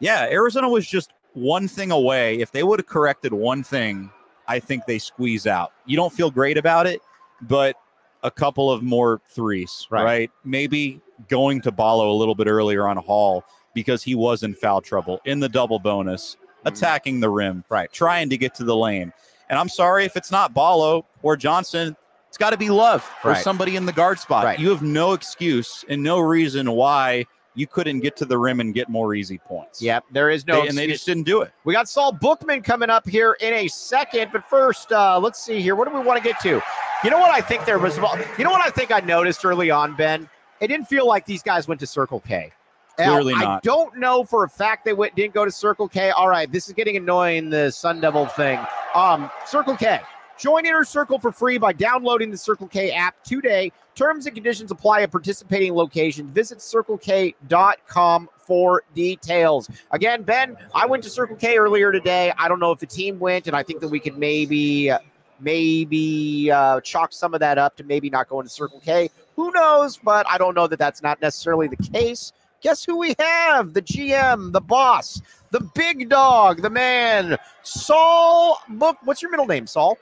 yeah, Arizona was just one thing away. If they would have corrected one thing, I think they squeeze out. You don't feel great about it, but a couple of more threes, Right. right? Maybe going to Ballo a little bit earlier on Hall because he was in foul trouble in the double bonus, attacking the rim, Mm-hmm. Right. trying to get to the lane. And I'm sorry if it's not Ballo or Johnson, it's got to be Love or Right. somebody in the guard spot. Right. You have no excuse and no reason why you couldn't get to the rim and get more easy points. Yep. There is no. They- and they just didn't do it. We got Saul Bookman coming up here in a second, but first, uh, let's see here. What do we want to get to? You know what I think there was? You know what I think I noticed early on, Ben? It didn't feel like these guys went to Circle K. Now, Clearly I don't know for a fact they went, didn't go to Circle K. All right, this is getting annoying. The Sun Devil thing. Um, Circle K. Join Inner Circle for free by downloading the Circle K app today. Terms and conditions apply at participating locations. Visit circlek.com for details. Again, Ben, I went to Circle K earlier today. I don't know if the team went, and I think that we could maybe, maybe uh, chalk some of that up to maybe not going to Circle K. Who knows? But I don't know that that's not necessarily the case. Guess who we have? The GM, the boss, the big dog, the man, Saul Book. What's your middle name, Saul?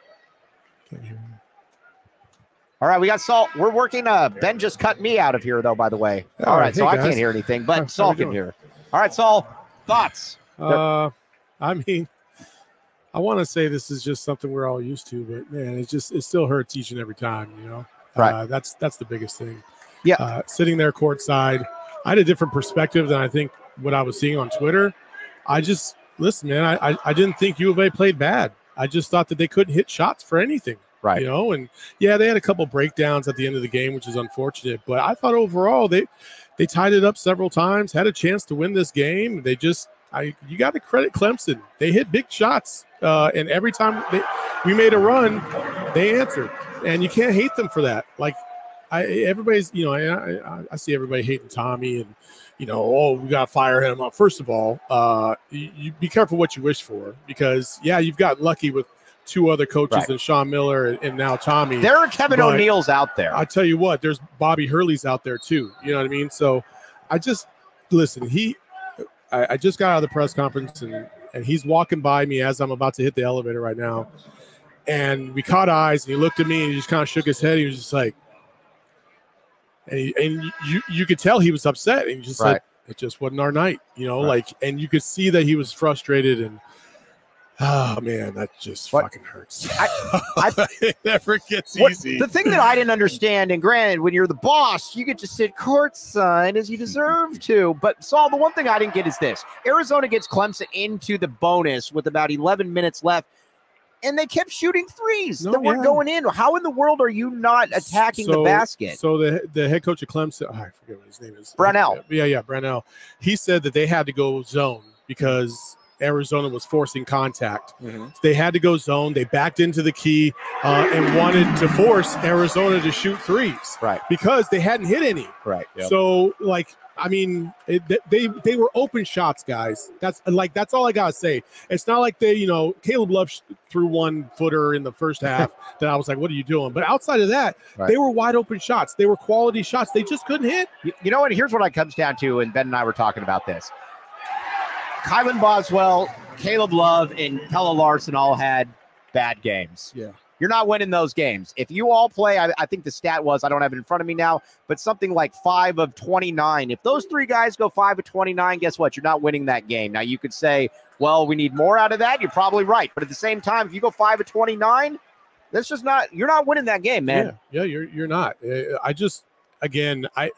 All right, we got Saul. We're working. Uh, ben just cut me out of here, though. By the way. All All right, right, so hey, I can't hear anything, but we can hear. All right, Saul, Thoughts? Uh, I mean, I want to say this is just something we're all used to, but man, it just it still hurts each and every time. You know, Right. Uh, that's that's the biggest thing. Yeah. Uh, sitting there courtside, I had a different perspective than I think what I was seeing on Twitter. I just listen, man. I I, I didn't think U of A played bad. I just thought that they couldn't hit shots for anything. Right. You know, and yeah, they had a couple breakdowns at the end of the game, which is unfortunate. But I thought overall they they tied it up several times, had a chance to win this game. They just I you got to credit Clemson. They hit big shots, uh, and every time they, we made a run, they answered, and you can't hate them for that. Like I everybody's you know I I, I see everybody hating Tommy and. You know, oh, we got to fire him. Uh, First of all, uh, you, you be careful what you wish for because, yeah, you've got lucky with two other coaches Right. and Sean Miller and, now Tommy. There are Kevin But- O'Neill's out there. I tell you what, there's Bobby Hurley's out there too. You know what I mean? So I just listen. He, I, I just got out of the press conference and and he's walking by me as I'm about to hit the elevator right now, and we caught eyes. And he looked at me and he just kind of shook his head. He was just like, and he, and you you could tell he was upset. And he just Right. said it just wasn't our night. You know, Right. like and you could see that he was frustrated and. Oh man, that just What- fucking hurts. I- it never gets What- easy. the thing that I didn't understand, and granted, when you're the boss, you get to sit courtside as you deserve to. But Saul, the one thing I didn't get is this: Arizona gets Clemson into the bonus with about 11 minutes left, and they kept shooting threes No, that weren't yeah. going in. How in the world are you not attacking the basket? So the the head coach of Clemson, oh, I forget what his name is. Brownell. Yeah, yeah, Brownell. He said that they had to go zone because Arizona was forcing contact. They had to go zone. They backed into the key uh, and wanted to force Arizona to shoot threes Right. because they hadn't hit any. Right. Yep. So like. I mean, it, they they were open shots, guys. That's like that's all I gotta say. It's not like they, you know, Caleb Love threw one footer in the first half that I was like, "What are you doing?" But outside of that, Right. they were wide open shots. They were quality shots. They just couldn't hit. You, you know what? Here's what it comes down to, and Ben and I were talking about this. Kylan Boswell, Caleb Love, and Pelle Larsson all had bad games. Yeah. You're not winning those games. If you all play, I, I think the stat was, I don't have it in front of me now, but something like five of 29. If those three guys go five of 29, guess what? You're not winning that game. Now, you could say, well, we need more out of that. You're probably right. But at the same time, if you go five of 29, that's just not, you're not winning that game, man. Yeah, yeah, you're you're not. Uh, I just again, I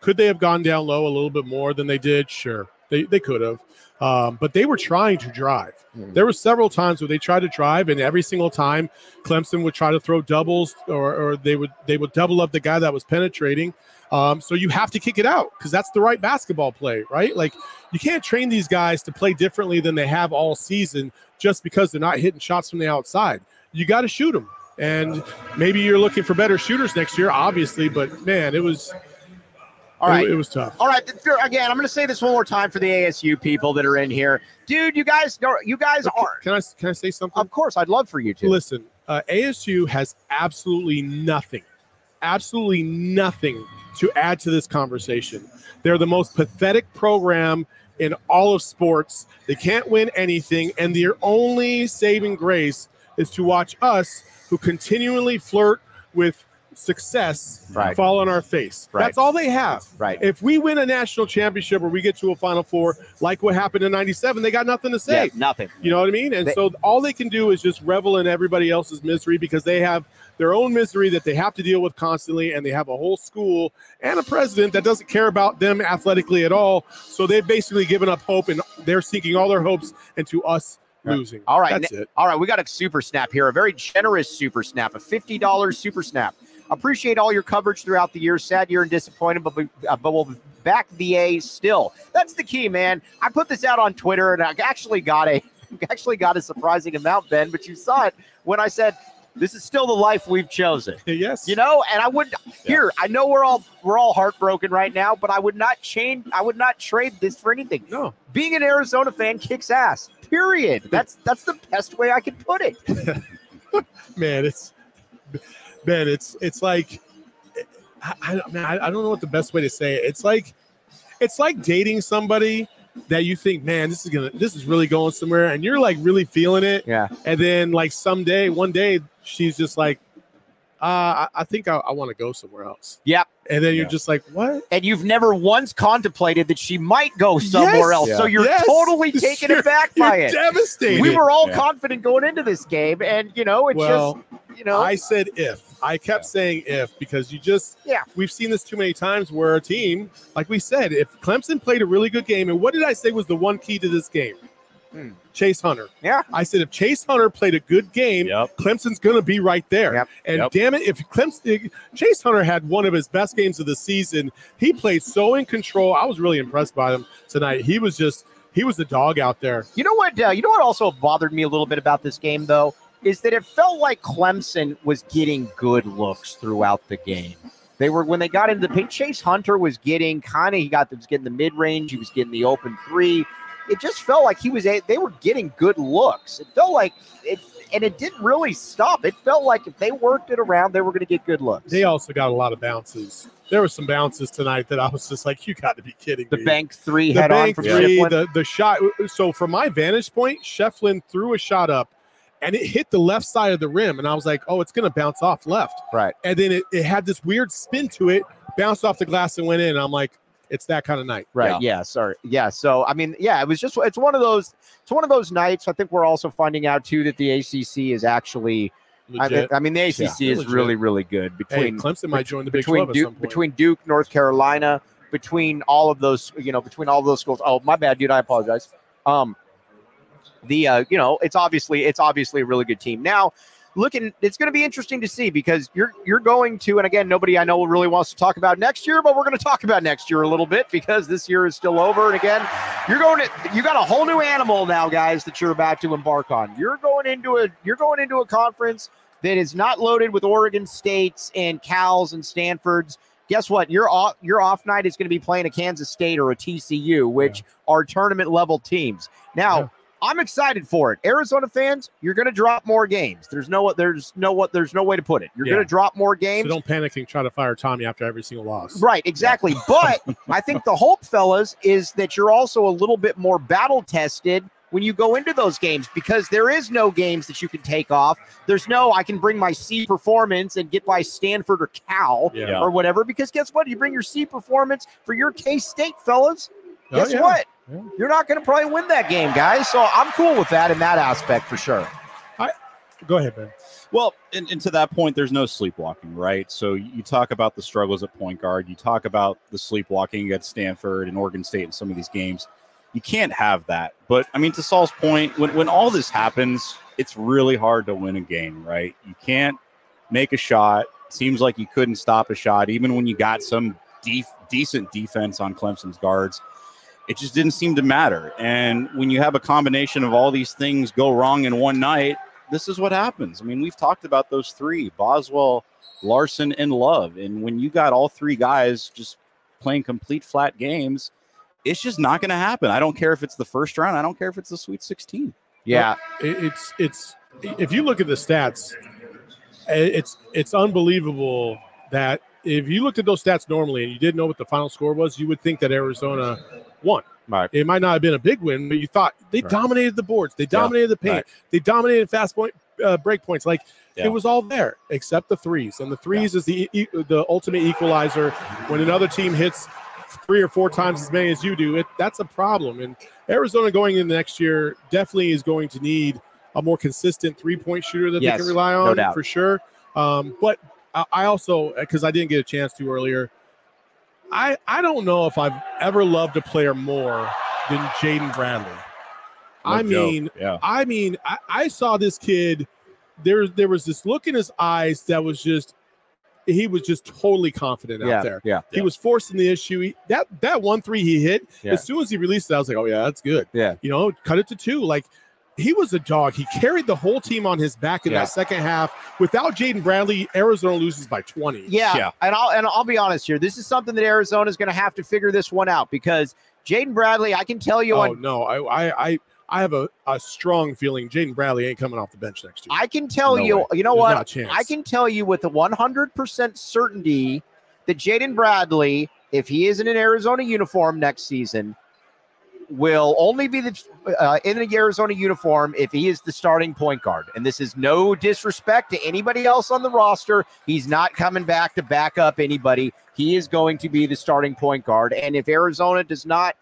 could they have gone down low a little bit more than they did? Sure, they they could have, um, but they were trying to drive. Mhm. There were several times where they tried to drive, and every single time Clemson would try to throw doubles, or, or they would they would double up the guy that was penetrating. Um, so you have to kick it out because that's the right basketball play, right? Like you can't train these guys to play differently than they have all season just because they're not hitting shots from the outside. You got to shoot them, and maybe you're looking for better shooters next year, obviously. But man, it was All right. It, it was tough. All right, again, I'm going to say this one more time for the ASU people that are in here, dude. You guys, you guys are. Can I can I say something? Of course, I'd love for you to. Listen, uh, ASU has absolutely nothing, absolutely nothing to add to this conversation. They're the most pathetic program in all of sports. They can't win anything, and their only saving grace is to watch us, who continually flirt with success, Right. fall on our face. Right. That's all they have. Right. If we win a national championship or we get to a Final Four, like what happened in '97, they got nothing to say. Yeah, nothing. You know what I mean? And They- so all they can do is just revel in everybody else's misery because they have their own misery that they have to deal with constantly, and they have a whole school and a president that doesn't care about them athletically at all. So they've basically given up hope, and they're sinking all their hopes into us losing. All right. All right, we got a super snap here, a very generous super snap, a $50 super snap. Appreciate all your coverage throughout the year. Sad year and disappointed, but we, uh, but we'll back the A still. That's the key, man. I put this out on Twitter, and I actually got a actually got a surprising amount, Ben. But you saw it when I said this is still the life we've chosen. Yes. You know, and I would here. I know we're all we're all heartbroken right now, but I would not change. I would not trade this for anything. No. Being an Arizona fan kicks ass. Period. That's that's the best way I could put it. man, it's man, it's it's like I, I, man, I I don't know what the best way to say it. It's like it's like dating somebody that you think, man, this is gonna this is really going somewhere, and you're like really feeling it, Yeah. and then like someday, one day, she's just like, uh, I, I think I, I want to go somewhere else. Yep. And then you're Yeah. just like, what? And you've never once contemplated that she might go somewhere Yes. else. So you're Yes. totally taken You're- aback by You're it. devastated. We were all Yeah. confident going into this game, and you know, it's well, just you know, I said if. I kept saying if because you just Yeah. We've seen this too many times where a team, like we said, if Clemson played a really good game, and what did I say was the one key to this game? Hmm. Chase Hunter. Yeah. I said if Chase Hunter played a good game, Yep. Clemson's gonna be right there. Yep. And Yep. damn it, if Clemson Chase Hunter had one of his best games of the season, he played so in control. I was really impressed by him tonight. He was just he was the dog out there. You know what? Uh, you know what also bothered me a little bit about this game, though, is that it felt like Clemson was getting good looks throughout the game. They were when they got into the paint. Chase Hunter was getting kind of he got was getting the mid range. He was getting the open three. It just felt like he was. A, they were getting good looks. It felt like it, and it didn't really stop. It felt like if they worked it around, they were going to get good looks. They also got a lot of bounces. There were some bounces tonight that I was just like, you got to be kidding the me. bank three the head on bank from three, Schieffelin. the, the shot. So from my vantage point, Schieffelin threw a shot up and it hit the left side of the rim. And I was like, oh, it's going to bounce off left. Right. And then it, it had this weird spin to it, bounced off the glass and went in. And I'm like, it's that kind of night. Right. Yeah. Sorry. Yeah. So I mean, yeah, it was just it's one of those it's one of those nights. I think we're also finding out too that the ACC is actually. I, Legit. I mean, the ACC Yeah, is legit. really really good hey, between Clemson might join the Big between 12 at some Duke point. between Duke, North Carolina, between all of those you know between all those schools. Oh, my bad, dude. I apologize. Um, the uh, you know it's obviously it's obviously a really good team now. Looking, it's going to be interesting to see because you're you're going to, and again, nobody I know really wants to talk about next year, but we're going to talk about next year a little bit because this year is still over. And again, you're going to you got a whole new animal now, guys, that you're about to embark on. You're going into a you're going into a conference that is not loaded with Oregon States and Cal's and Stanford's. Guess what? Your off your off night is going to be playing a Kansas State or a TCU, which are tournament level teams. Now, Yeah. I'm excited for it. Arizona fans, you're going to drop more games. There's no what there's no what there's no way to put it. You're Yeah. going to drop more so games. don't panic and try to fire Tommy after every single loss. Right, exactly. But I think the hope, fellas, is that you're also a little bit more battle tested when you go into those games because there is no games that you can take off. There's no I can bring my C performance and get by Stanford or Cal Yeah. or whatever. Because guess what? You bring your C performance for your K State, fellas. Oh, Guess yeah. what? Yeah. You're not going to probably win that game, guys. So I'm cool with that in that aspect for sure. I Go ahead, Ben. Well, and, and to that point, there's no sleepwalking, right? So you talk about the struggles at point guard. You talk about the sleepwalking at Stanford and Oregon State in some of these games. You can't have that. But I mean, to Saul's point, when, when all this happens, it's really hard to win a game, right? You can't make a shot. Seems like you couldn't stop a shot, even when you got some def- decent defense on Clemson's guards. It just didn't seem to matter. And when you have a combination of all these things go wrong in one night, this is what happens. I mean, we've talked about those three Boswell, Larsson, and Love. And when you got all three guys just playing complete flat games, it's just not going to happen. I don't care if it's the first round. I don't care if it's the Sweet 16. Yeah, It- it's it's if you look at the stats, it's it's unbelievable that if you looked at those stats normally and you didn't know what the final score was, you would think that Arizona won. Right. It might not have been a big win, but you thought they Right. dominated the boards, they dominated the paint, right. they dominated fast point uh, break points. Like Yeah. it was all there except the threes, and the threes is the e- the ultimate equalizer. When another team hits three or four times as many as you do, it that's a problem. And Arizona going in next year definitely is going to need a more consistent three point shooter that Yes, they can rely on doubt. for sure. Um, but I, I also because I didn't get a chance to earlier, I I don't know if I've ever loved a player more than Jaden Bradley. I No mean, yeah. I mean, I, I saw this kid. There, there was this look in his eyes that was just. He was just totally confident out yeah, there. yeah, He was forcing the issue. He, that that one three he hit. Yeah. As soon as he released it, I was like, "Oh yeah, that's good." Yeah. You know, cut it to two. Like he was a dog. He carried the whole team on his back in Yeah. that second half. Without Jaden Bradley, Arizona loses by twenty. Yeah, Yeah. and I'll and I'll be honest here. This is something that Arizona is going to have to figure this one out because Jaden Bradley, I can tell you Oh on no, I I I, I have a, a strong feeling Jaden Bradley ain't coming off the bench next year. I can tell No you, way. you know There's what? not a chance. I can tell you with a 100% certainty that Jaden Bradley, if he isn't in Arizona uniform next season, will only be the, uh, in an Arizona uniform if he is the starting point guard. And this is no disrespect to anybody else on the roster. He's not coming back to back up anybody. He is going to be the starting point guard. And if Arizona does not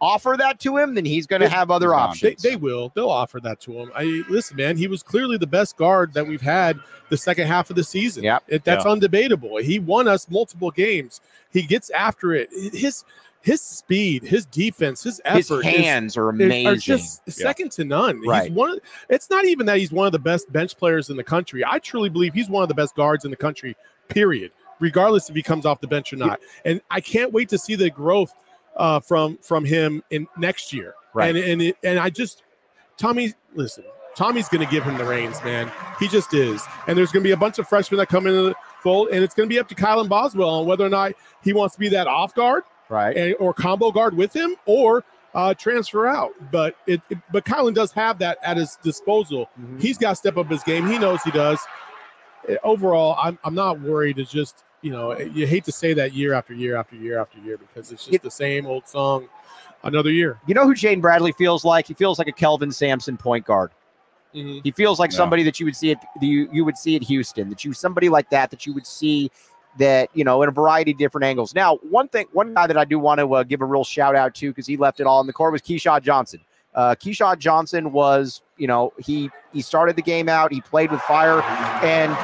offer that to him, then he's going to have other options. They, they will. They'll offer that to him. I listen, man. He was clearly the best guard that we've had the second half of the season. Yep. It, that's undebatable. He won us multiple games. He gets after it. His his speed, his defense, his His effort, is- hands are amazing. are just second to none. Right. He's one. Of, it's not even that he's one of the best bench players in the country. I truly believe he's one of the best guards in the country. Period. Regardless if he comes off the bench or not. And I can't wait to see the growth uh, from from him in next year. Right. And and it, and I just Tommy, listen, Tommy's going to give him the reins, man. He just is. And there's going to be a bunch of freshmen that come into the fold, and it's going to be up to Kylan Boswell on whether or not he wants to be that off guard right. and, or combo guard with him or uh, transfer out. But it, it- but Kylan does have that at his disposal. Mhm. He's got to step up his game. He knows he does. Eh, Overall, I'm I'm not worried. It's just you know you hate to say that year after year after year after year because it's just It- the same old song, another year. You know who Jaden Bradley feels like? He feels like a Kelvin Sampson point guard. He feels like Yeah. somebody that you would see at you, you would see at Houston. That you somebody like that that you would see that you know in a variety of different angles. Now, one thing, one guy that I do want to uh, give a real shout out to because he left it all in the court was Keshad Johnson. Uh, Keshad Johnson was, you know, he he started the game out. He played with fire, and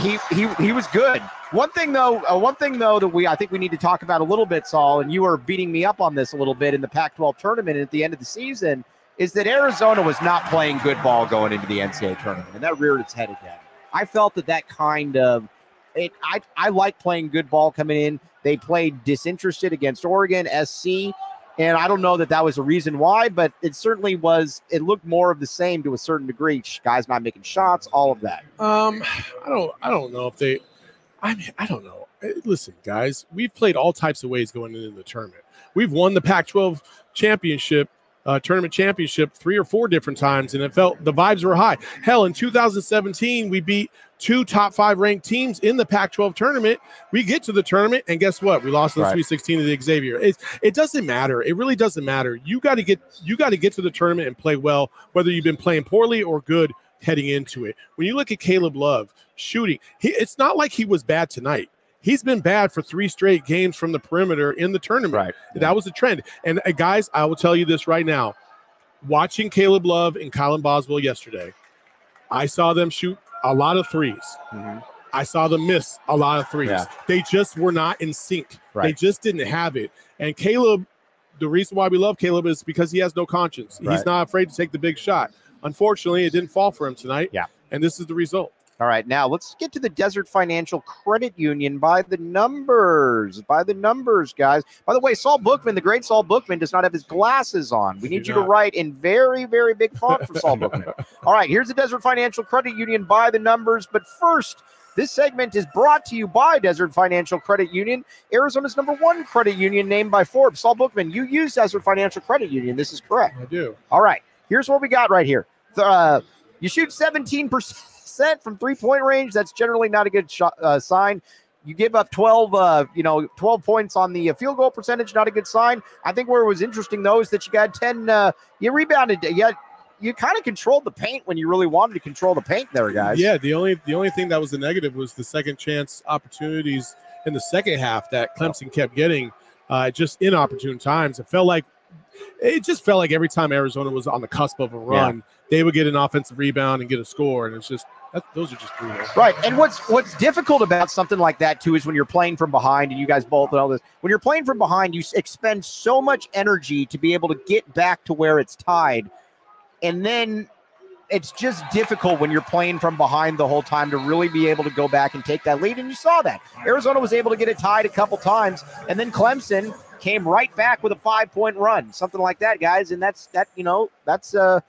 he he he was good. One thing though, uh, one thing though that we I think we need to talk about a little bit, Saul, and you were beating me up on this a little bit in the Pac-12 tournament at the end of the season, is that Arizona was not playing good ball going into the NCAA tournament, and that reared its head again. I felt that that kind of it. I I like playing good ball coming in. They played disinterested against Oregon SC. And I don't know that that was a reason why, but it certainly was. It looked more of the same to a certain degree. Guys not making shots, all of that. Um, I don't, I don't know if they. I mean, I don't know. Eh, Listen, guys, we've played all types of ways going into the tournament. We've won the Pac-12 championship, uh, tournament championship, three or four different times, and it felt the vibes were high. Hell, in 2017, we beat two top five ranked teams in the Pac-12 tournament. We get to the tournament, and guess what? We lost the Right. Sweet 16 to the Xavier. It's, it doesn't matter. It really doesn't matter. You got to get, you got to get to the tournament and play well, whether you've been playing poorly or good heading into it. When you look at Caleb Love shooting, he, it's not like he was bad tonight. He's been bad for three straight games from the perimeter in the tournament. Right. That was a trend. And uh, guys, I will tell you this right now. Watching Caleb Love and Kylan Boswell yesterday, I saw them shoot a lot of 3s mm-hmm. I saw them miss a lot of threes. Yeah. They just were not in sync. They just didn't have it. And Caleb, the reason why we love Caleb is because he has no conscience. Right. He's not afraid to take the big shot. Unfortunately, it didn't fall for him tonight. Yeah. And this is the result. All right, now let's get to the Desert Financial Credit Union by the numbers. By the numbers, guys. By the way, Saul Bookman, the great Saul Bookman, does not have his glasses on. We need you to write in very, very big font for Saul Bookman. All right, here's the Desert Financial Credit Union by the numbers. But first, This segment is brought to you by Desert Financial Credit Union, Arizona's number one credit union named by Forbes. Saul Bookman, you use Desert Financial Credit Union. This is correct. I do. All right, here's what we got right here. The, uh, you shoot 17% from three point range. That's generally not a good shot, uh, sign. You give up 12, uh, you know, 12 points on the uh, field goal percentage. Not a good sign. I think where it was interesting though is that you got 10. Uh, you rebounded. You you kind of controlled the paint when you really wanted to control the paint there, guys. Yeah, the only the only thing that was the negative was the second chance opportunities in the second half that Clemson kept getting, uh, just inopportune times. It felt like it just felt like every time Arizona was on the cusp of a run, they would get an offensive rebound and get a score, and it's just that, those are just brutal. Right. And what's what's difficult about something like that too is when you're playing from behind, and you guys both know this. When you're playing from behind, you expend so much energy to be able to get back to where it's tied, and then it's just difficult when you're playing from behind the whole time to really be able to go back and take that lead. And you saw that Arizona was able to get it tied a couple times, and then Clemson came right back with a five point run, something like that, guys. And that's that. You know, that's uh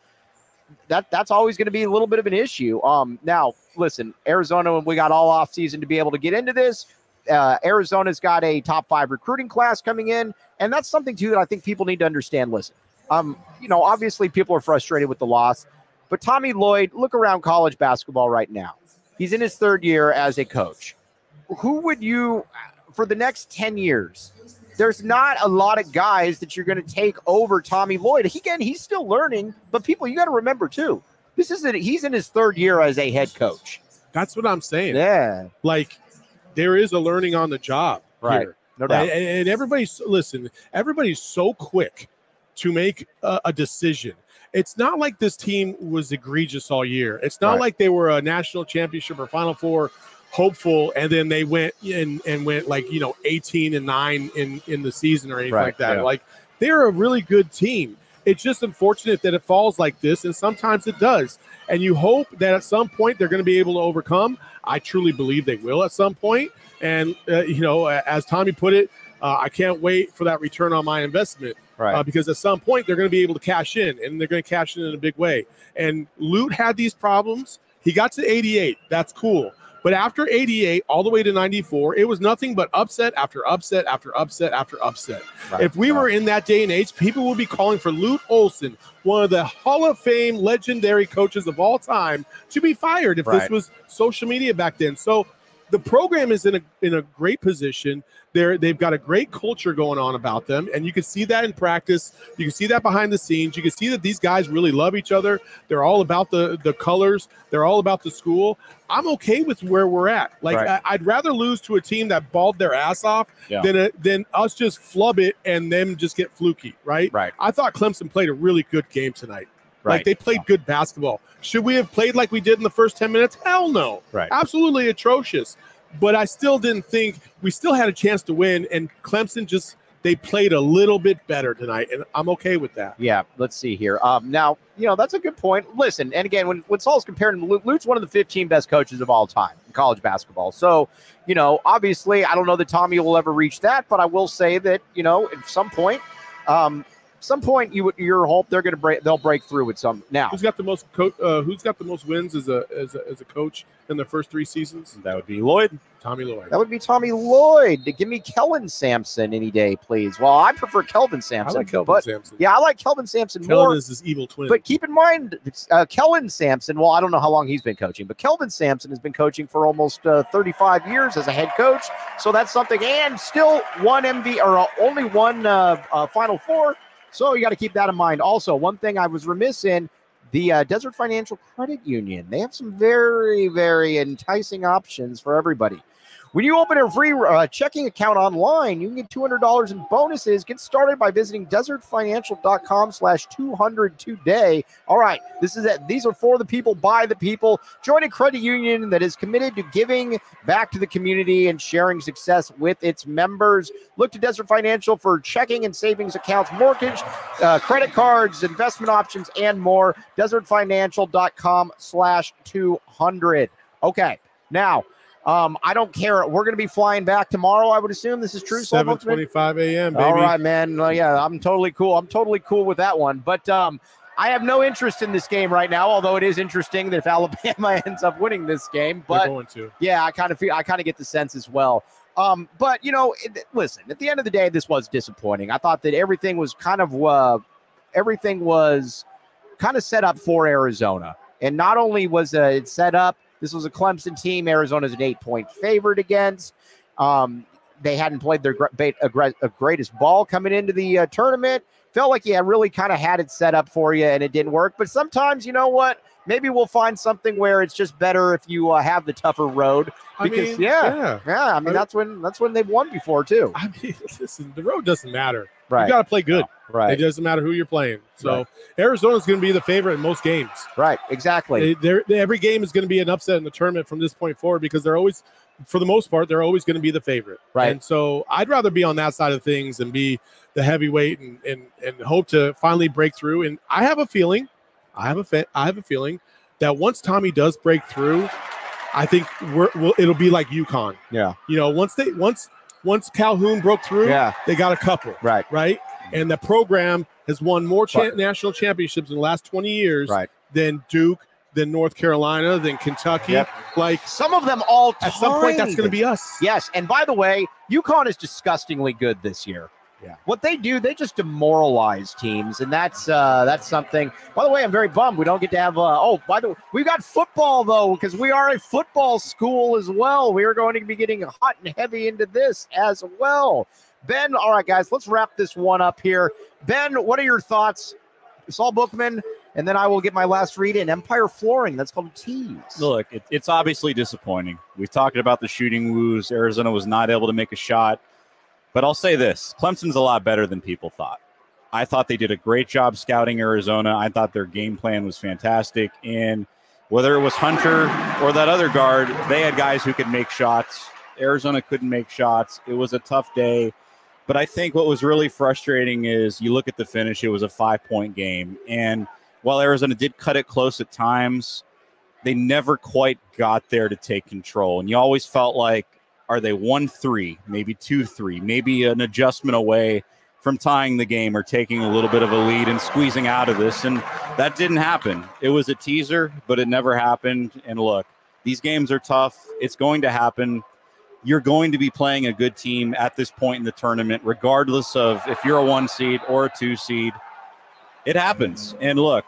that that's always going to be a little bit of an issue. Um, now listen, Arizona, we got all off season to be able to get into this. Uh, Arizona's got a top five recruiting class coming in, and that's something too that I think people need to understand. Listen, um, you know, obviously people are frustrated with the loss, but Tommy Lloyd, look around college basketball right now. He's in his third year as a coach. Who would you, for the next ten years? There's not a lot of guys that you're going to take over Tommy Lloyd. He, again, he's still learning, but people, you got to remember too. This is a, he's in his third year as a head coach. That's what I'm saying. Yeah, Like there is a learning on the job, Right. here. no doubt. And, and everybody's listen. Everybody's so quick to make a, a decision. It's not like this team was egregious all year. It's not Right. like they were a national championship or Final Four hopeful, and then they went and and went like you know eighteen and nine in in the season or anything Right, like that. yeah. Like they're a really good team. It's just unfortunate that it falls like this, and sometimes it does. And you hope that at some point they're going to be able to overcome. I truly believe they will at some point. And uh, you know, as Tommy put it, uh, I can't wait for that return on my investment right. uh, because at some point they're going to be able to cash in, and they're going to cash in in a big way. And Lute had these problems. He got to 88. That's cool. But after 88, all the way to 94, it was nothing but upset after upset after upset after upset. right, If we right. were in that day and age, people would be calling for Lute Olson, one of the Hall of Fame legendary coaches of all time, to be fired if this was social media back then. So the program is in a in a great position. They're they've got a great culture going on about them, and you can see that in practice. You can see that behind the scenes. You can see that these guys really love each other. They're all about the the colors. They're all about the school. I'm okay with where we're at. Like Right. I, I'd rather lose to a team that balled their ass off Yeah. than a, than us just flub it and them just get fluky. Right. right, I thought Clemson played a really good game tonight. Right. Like they played good basketball. Should we have played like we did in the first 10 minutes? Hell no. Right. Absolutely atrocious. But I still didn't think we still had a chance to win. And Clemson just, they played a little bit better tonight. And I'm okay with that. Yeah, let's see here. Um, now, you know, that's a good point. Listen, and again, when, when Saul's comparing Lute, Lute's one of the 15 best coaches of all time in college basketball. So, you know, obviously, I don't know that Tommy will ever reach that, but I will say that, you know, at some point, um, some point you would your hope they're going to break they'll break through with some now Who's got the most co- uh, who's got the most wins as a, as a as a coach in the first three seasons? That would be Lloyd. Tommy Lloyd. that would be Tommy Lloyd give me Kellen Sampson any day please well I prefer Kelvin Sampson. I Sampson like Kelvin but Sampson. yeah I like Kelvin Sampson Kellen more is his evil twin. But keep in mind, uh, Kelvin Sampson. Well, I don't know how long he's been coaching, but Kelvin Sampson has been coaching for almost uh, 35 years as a head coach. So that's something, and still one MV or uh, only one uh, uh, Final Four. So you got to keep that in mind. Also, one thing I was remiss in the uh, Desert Financial Credit Union. They have some very, very enticing options for everybody. When you open a free uh, checking account online, you can get $200 in bonuses. Get started by visiting desertfinancial.com slash 200 today. All right, this is it. These are for the people, by the people. Join a credit union that is committed to giving back to the community and sharing success with its members. Look to Desert Financial for checking and savings accounts, mortgage, uh, credit cards, investment options, and more. Desertfinancial.com slash 200. Okay, now, um, I don't care. We're going to be flying back tomorrow, I would assume. This is true. Saul 7:25 a.m. Baby. All right, man. Well, yeah, I'm totally cool. I'm totally cool with that one. But um, I have no interest in this game right now, although it is interesting that if Alabama ends up winning this game. But going to. yeah, I kind of feel I kind of get the sense as well. Um, but you know, it, listen, at the end of the day, this was disappointing. I thought that everything was kind of uh, everything was kind of set up for Arizona, and not only was uh, it set up, this was a Clemson team. Arizona's an eight-point favorite against. Um, they hadn't played their gre- ba- aggre- greatest ball coming into the uh, tournament. Felt like yeah, really kind of had it set up for you, and it didn't work. But sometimes, you know what? Maybe we'll find something where it's just better if you uh, have the tougher road. I Because, mean, yeah. Yeah, I mean I- that's when that's when they've won before too. I mean, listen, the road doesn't matter. Right, You got to play good. Right, It doesn't matter who you're playing. So Arizona's going to be the favorite in most games. right. Exactly. They, they- every game is going to be an upset in the tournament from this point forward because they're always, for the most part, they're always going to be the favorite. Right. And so I'd rather be on that side of things and be the heavyweight and and, and hope to finally break through. And I have a feeling, I have a fe- I have a feeling that once Tommy does break through, I think we're we'll, it'll be like UConn. Yeah. You know, once they once once Calhoun broke through, yeah, they got a couple right, right? And the program has won more cha- Right. national championships in the last 20 years right. than Duke, than North Carolina, than Kentucky. Yep. Like Some of them all at some point, that's going to be us. Yes, and by the way, UConn is disgustingly good this year. Yeah. What they do, they just demoralize teams, and that's uh, that's something. By the way, I'm very bummed we don't get to have. Uh, oh, by the way, we've got football though, because we are a football school as well. We are going to be getting hot and heavy into this as well. Ben, all right, guys, let's wrap this one up here. Ben, what are your thoughts? Saul Bookman, and then I will get my last read in Empire Flooring. That's called a tease. Look, it, it's obviously disappointing. We've talked about the shooting woos. Arizona was not able to make a shot. But I'll say this Clemson's a lot better than people thought. I thought they did a great job scouting Arizona. I thought their game plan was fantastic. And whether it was Hunter or that other guard, they had guys who could make shots. Arizona couldn't make shots. It was a tough day. But I think what was really frustrating is you look at the finish, it was a five point game. And while Arizona did cut it close at times, they never quite got there to take control. And you always felt like, are they one three, maybe two three, maybe an adjustment away from tying the game or taking a little bit of a lead and squeezing out of this? And that didn't happen. It was a teaser, but it never happened. And look, these games are tough. It's going to happen. You're going to be playing a good team at this point in the tournament, regardless of if you're a one seed or a two seed. It happens. And look,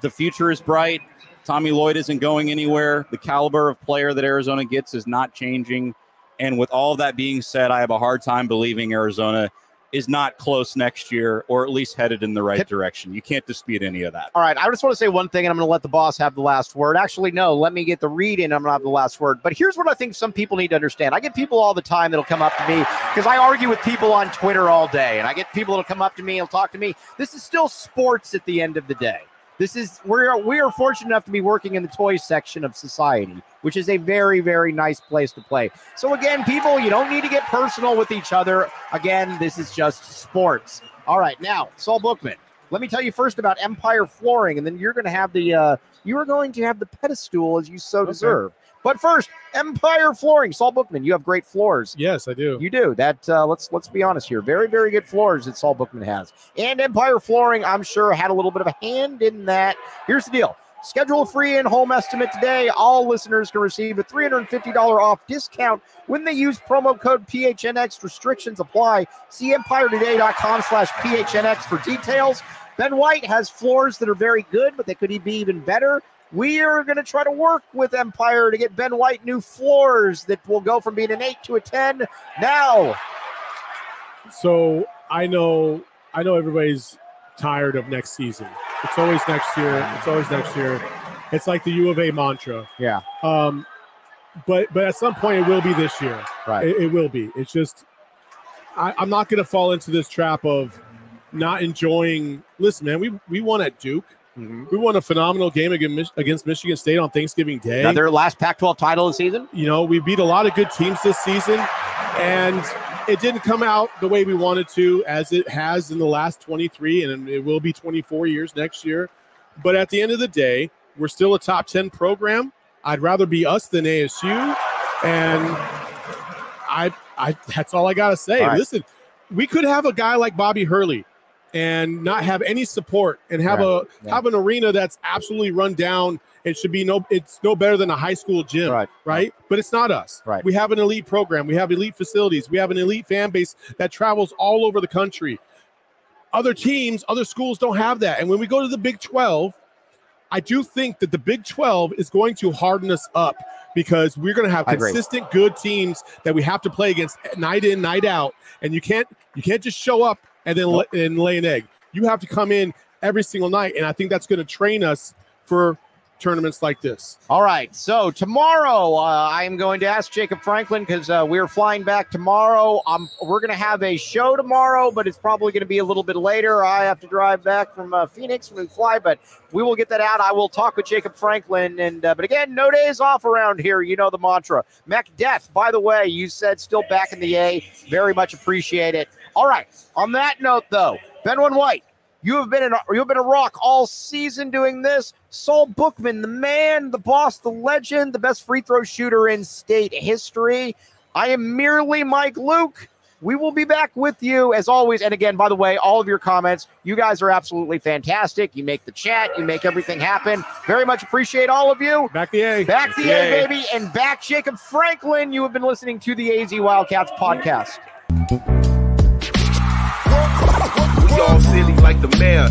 the future is bright. Tommy Lloyd isn't going anywhere. The caliber of player that Arizona gets is not changing. And with all that being said, I have a hard time believing Arizona is not close next year or at least headed in the right Can- direction. You can't dispute any of that. All right, I just want to say one thing, and I'm going to let the boss have the last word. Actually, no, let me get the read in. I'm going to have the last word. But here's what I think some people need to understand. I get people all the time that'll come up to me because I argue with people on Twitter all day, and I get people that'll come up to me and talk to me. This is still sports at the end of the day. This is we are we are fortunate enough to be working in the toy section of society, which is a very very nice place to play. So again, people, you don't need to get personal with each other. Again, this is just sports. All right, now Saul Bookman. Let me tell you first about Empire Flooring, and then you're going to have the uh, you are going to have the pedestal as you so Okay. deserve. But first, Empire Flooring. Saul Bookman, you have great floors. Yes, I do. You do that. Uh, let's let's be honest here. Very very good floors that Saul Bookman has, and Empire Flooring. I'm sure had a little bit of a hand in that. Here's the deal. Schedule a free in-home estimate today. All listeners can receive a $350 off discount when they use promo code PHNX. Restrictions apply. See empiretoday.com slash PHNX for details. Ben White has floors that are very good, but they could be even better. We are going to try to work with Empire to get Ben White new floors that will go from being an 8 to a 10. Now, So I know I know everybody's tired of next season. It's always next year. It's always next year. It's like the U of A mantra. Yeah. Um, but but at some point it will be this year. right. It, it will be. It's just I, I'm not going to fall into this trap of not enjoying. Listen, man, we we won at Duke. Mhm. We won a phenomenal game against against Michigan State on Thanksgiving Day. Another last Pac 12 title of the season? you know, we beat a lot of good teams this season, and it didn't come out the way we wanted to, as it has in the last 23, and it will be 24 years next year. But at the end of the day, we're still a top 10 program. I'd rather be us than ASU, and I, I that's all I gotta say. Right. Listen, we could have a guy like Bobby Hurley and not have any support and have Right. a Yeah. have an arena that's absolutely run down and should be no it's no better than a high school gym Right. right but it's not us Right. we have an elite program we have elite facilities we have an elite fan base that travels all over the country other teams other schools don't have that and when we go to the big 12 i do think that the big 12 is going to harden us up because we're going to have consistent good teams that we have to play against night in night out and you can't you can't just show up and then Nope. and lay an egg you have to come in every single night and i think that's going to train us for tournaments like this All right. So tomorrow, uh, I am going to ask Jacob Franklin because uh, we're flying back tomorrow. Um, we're going to have a show tomorrow, but it's probably going to be a little bit later. I have to drive back from uh, Phoenix when we fly, but we will get that out. I will talk with Jacob Franklin. And uh, but again, no days off around here. You know the mantra. Mech Death. By the way, you said still back in the A. Very much appreciate it. All right. On that note, though, Benwin White. You have been an, you have been a rock all season doing this. Saul Bookman, the man, the boss, the legend, the best free throw shooter in state history. I am merely Mike Luke. We will be back with you as always. And again, by the way, all of your comments, you guys are absolutely fantastic. You make the chat, you make everything happen. Very much appreciate all of you. back the a Back the A, Yay. baby, and back Jacob Franklin. You have been listening to the AZ Wildcats podcast. We all silly like the mayor.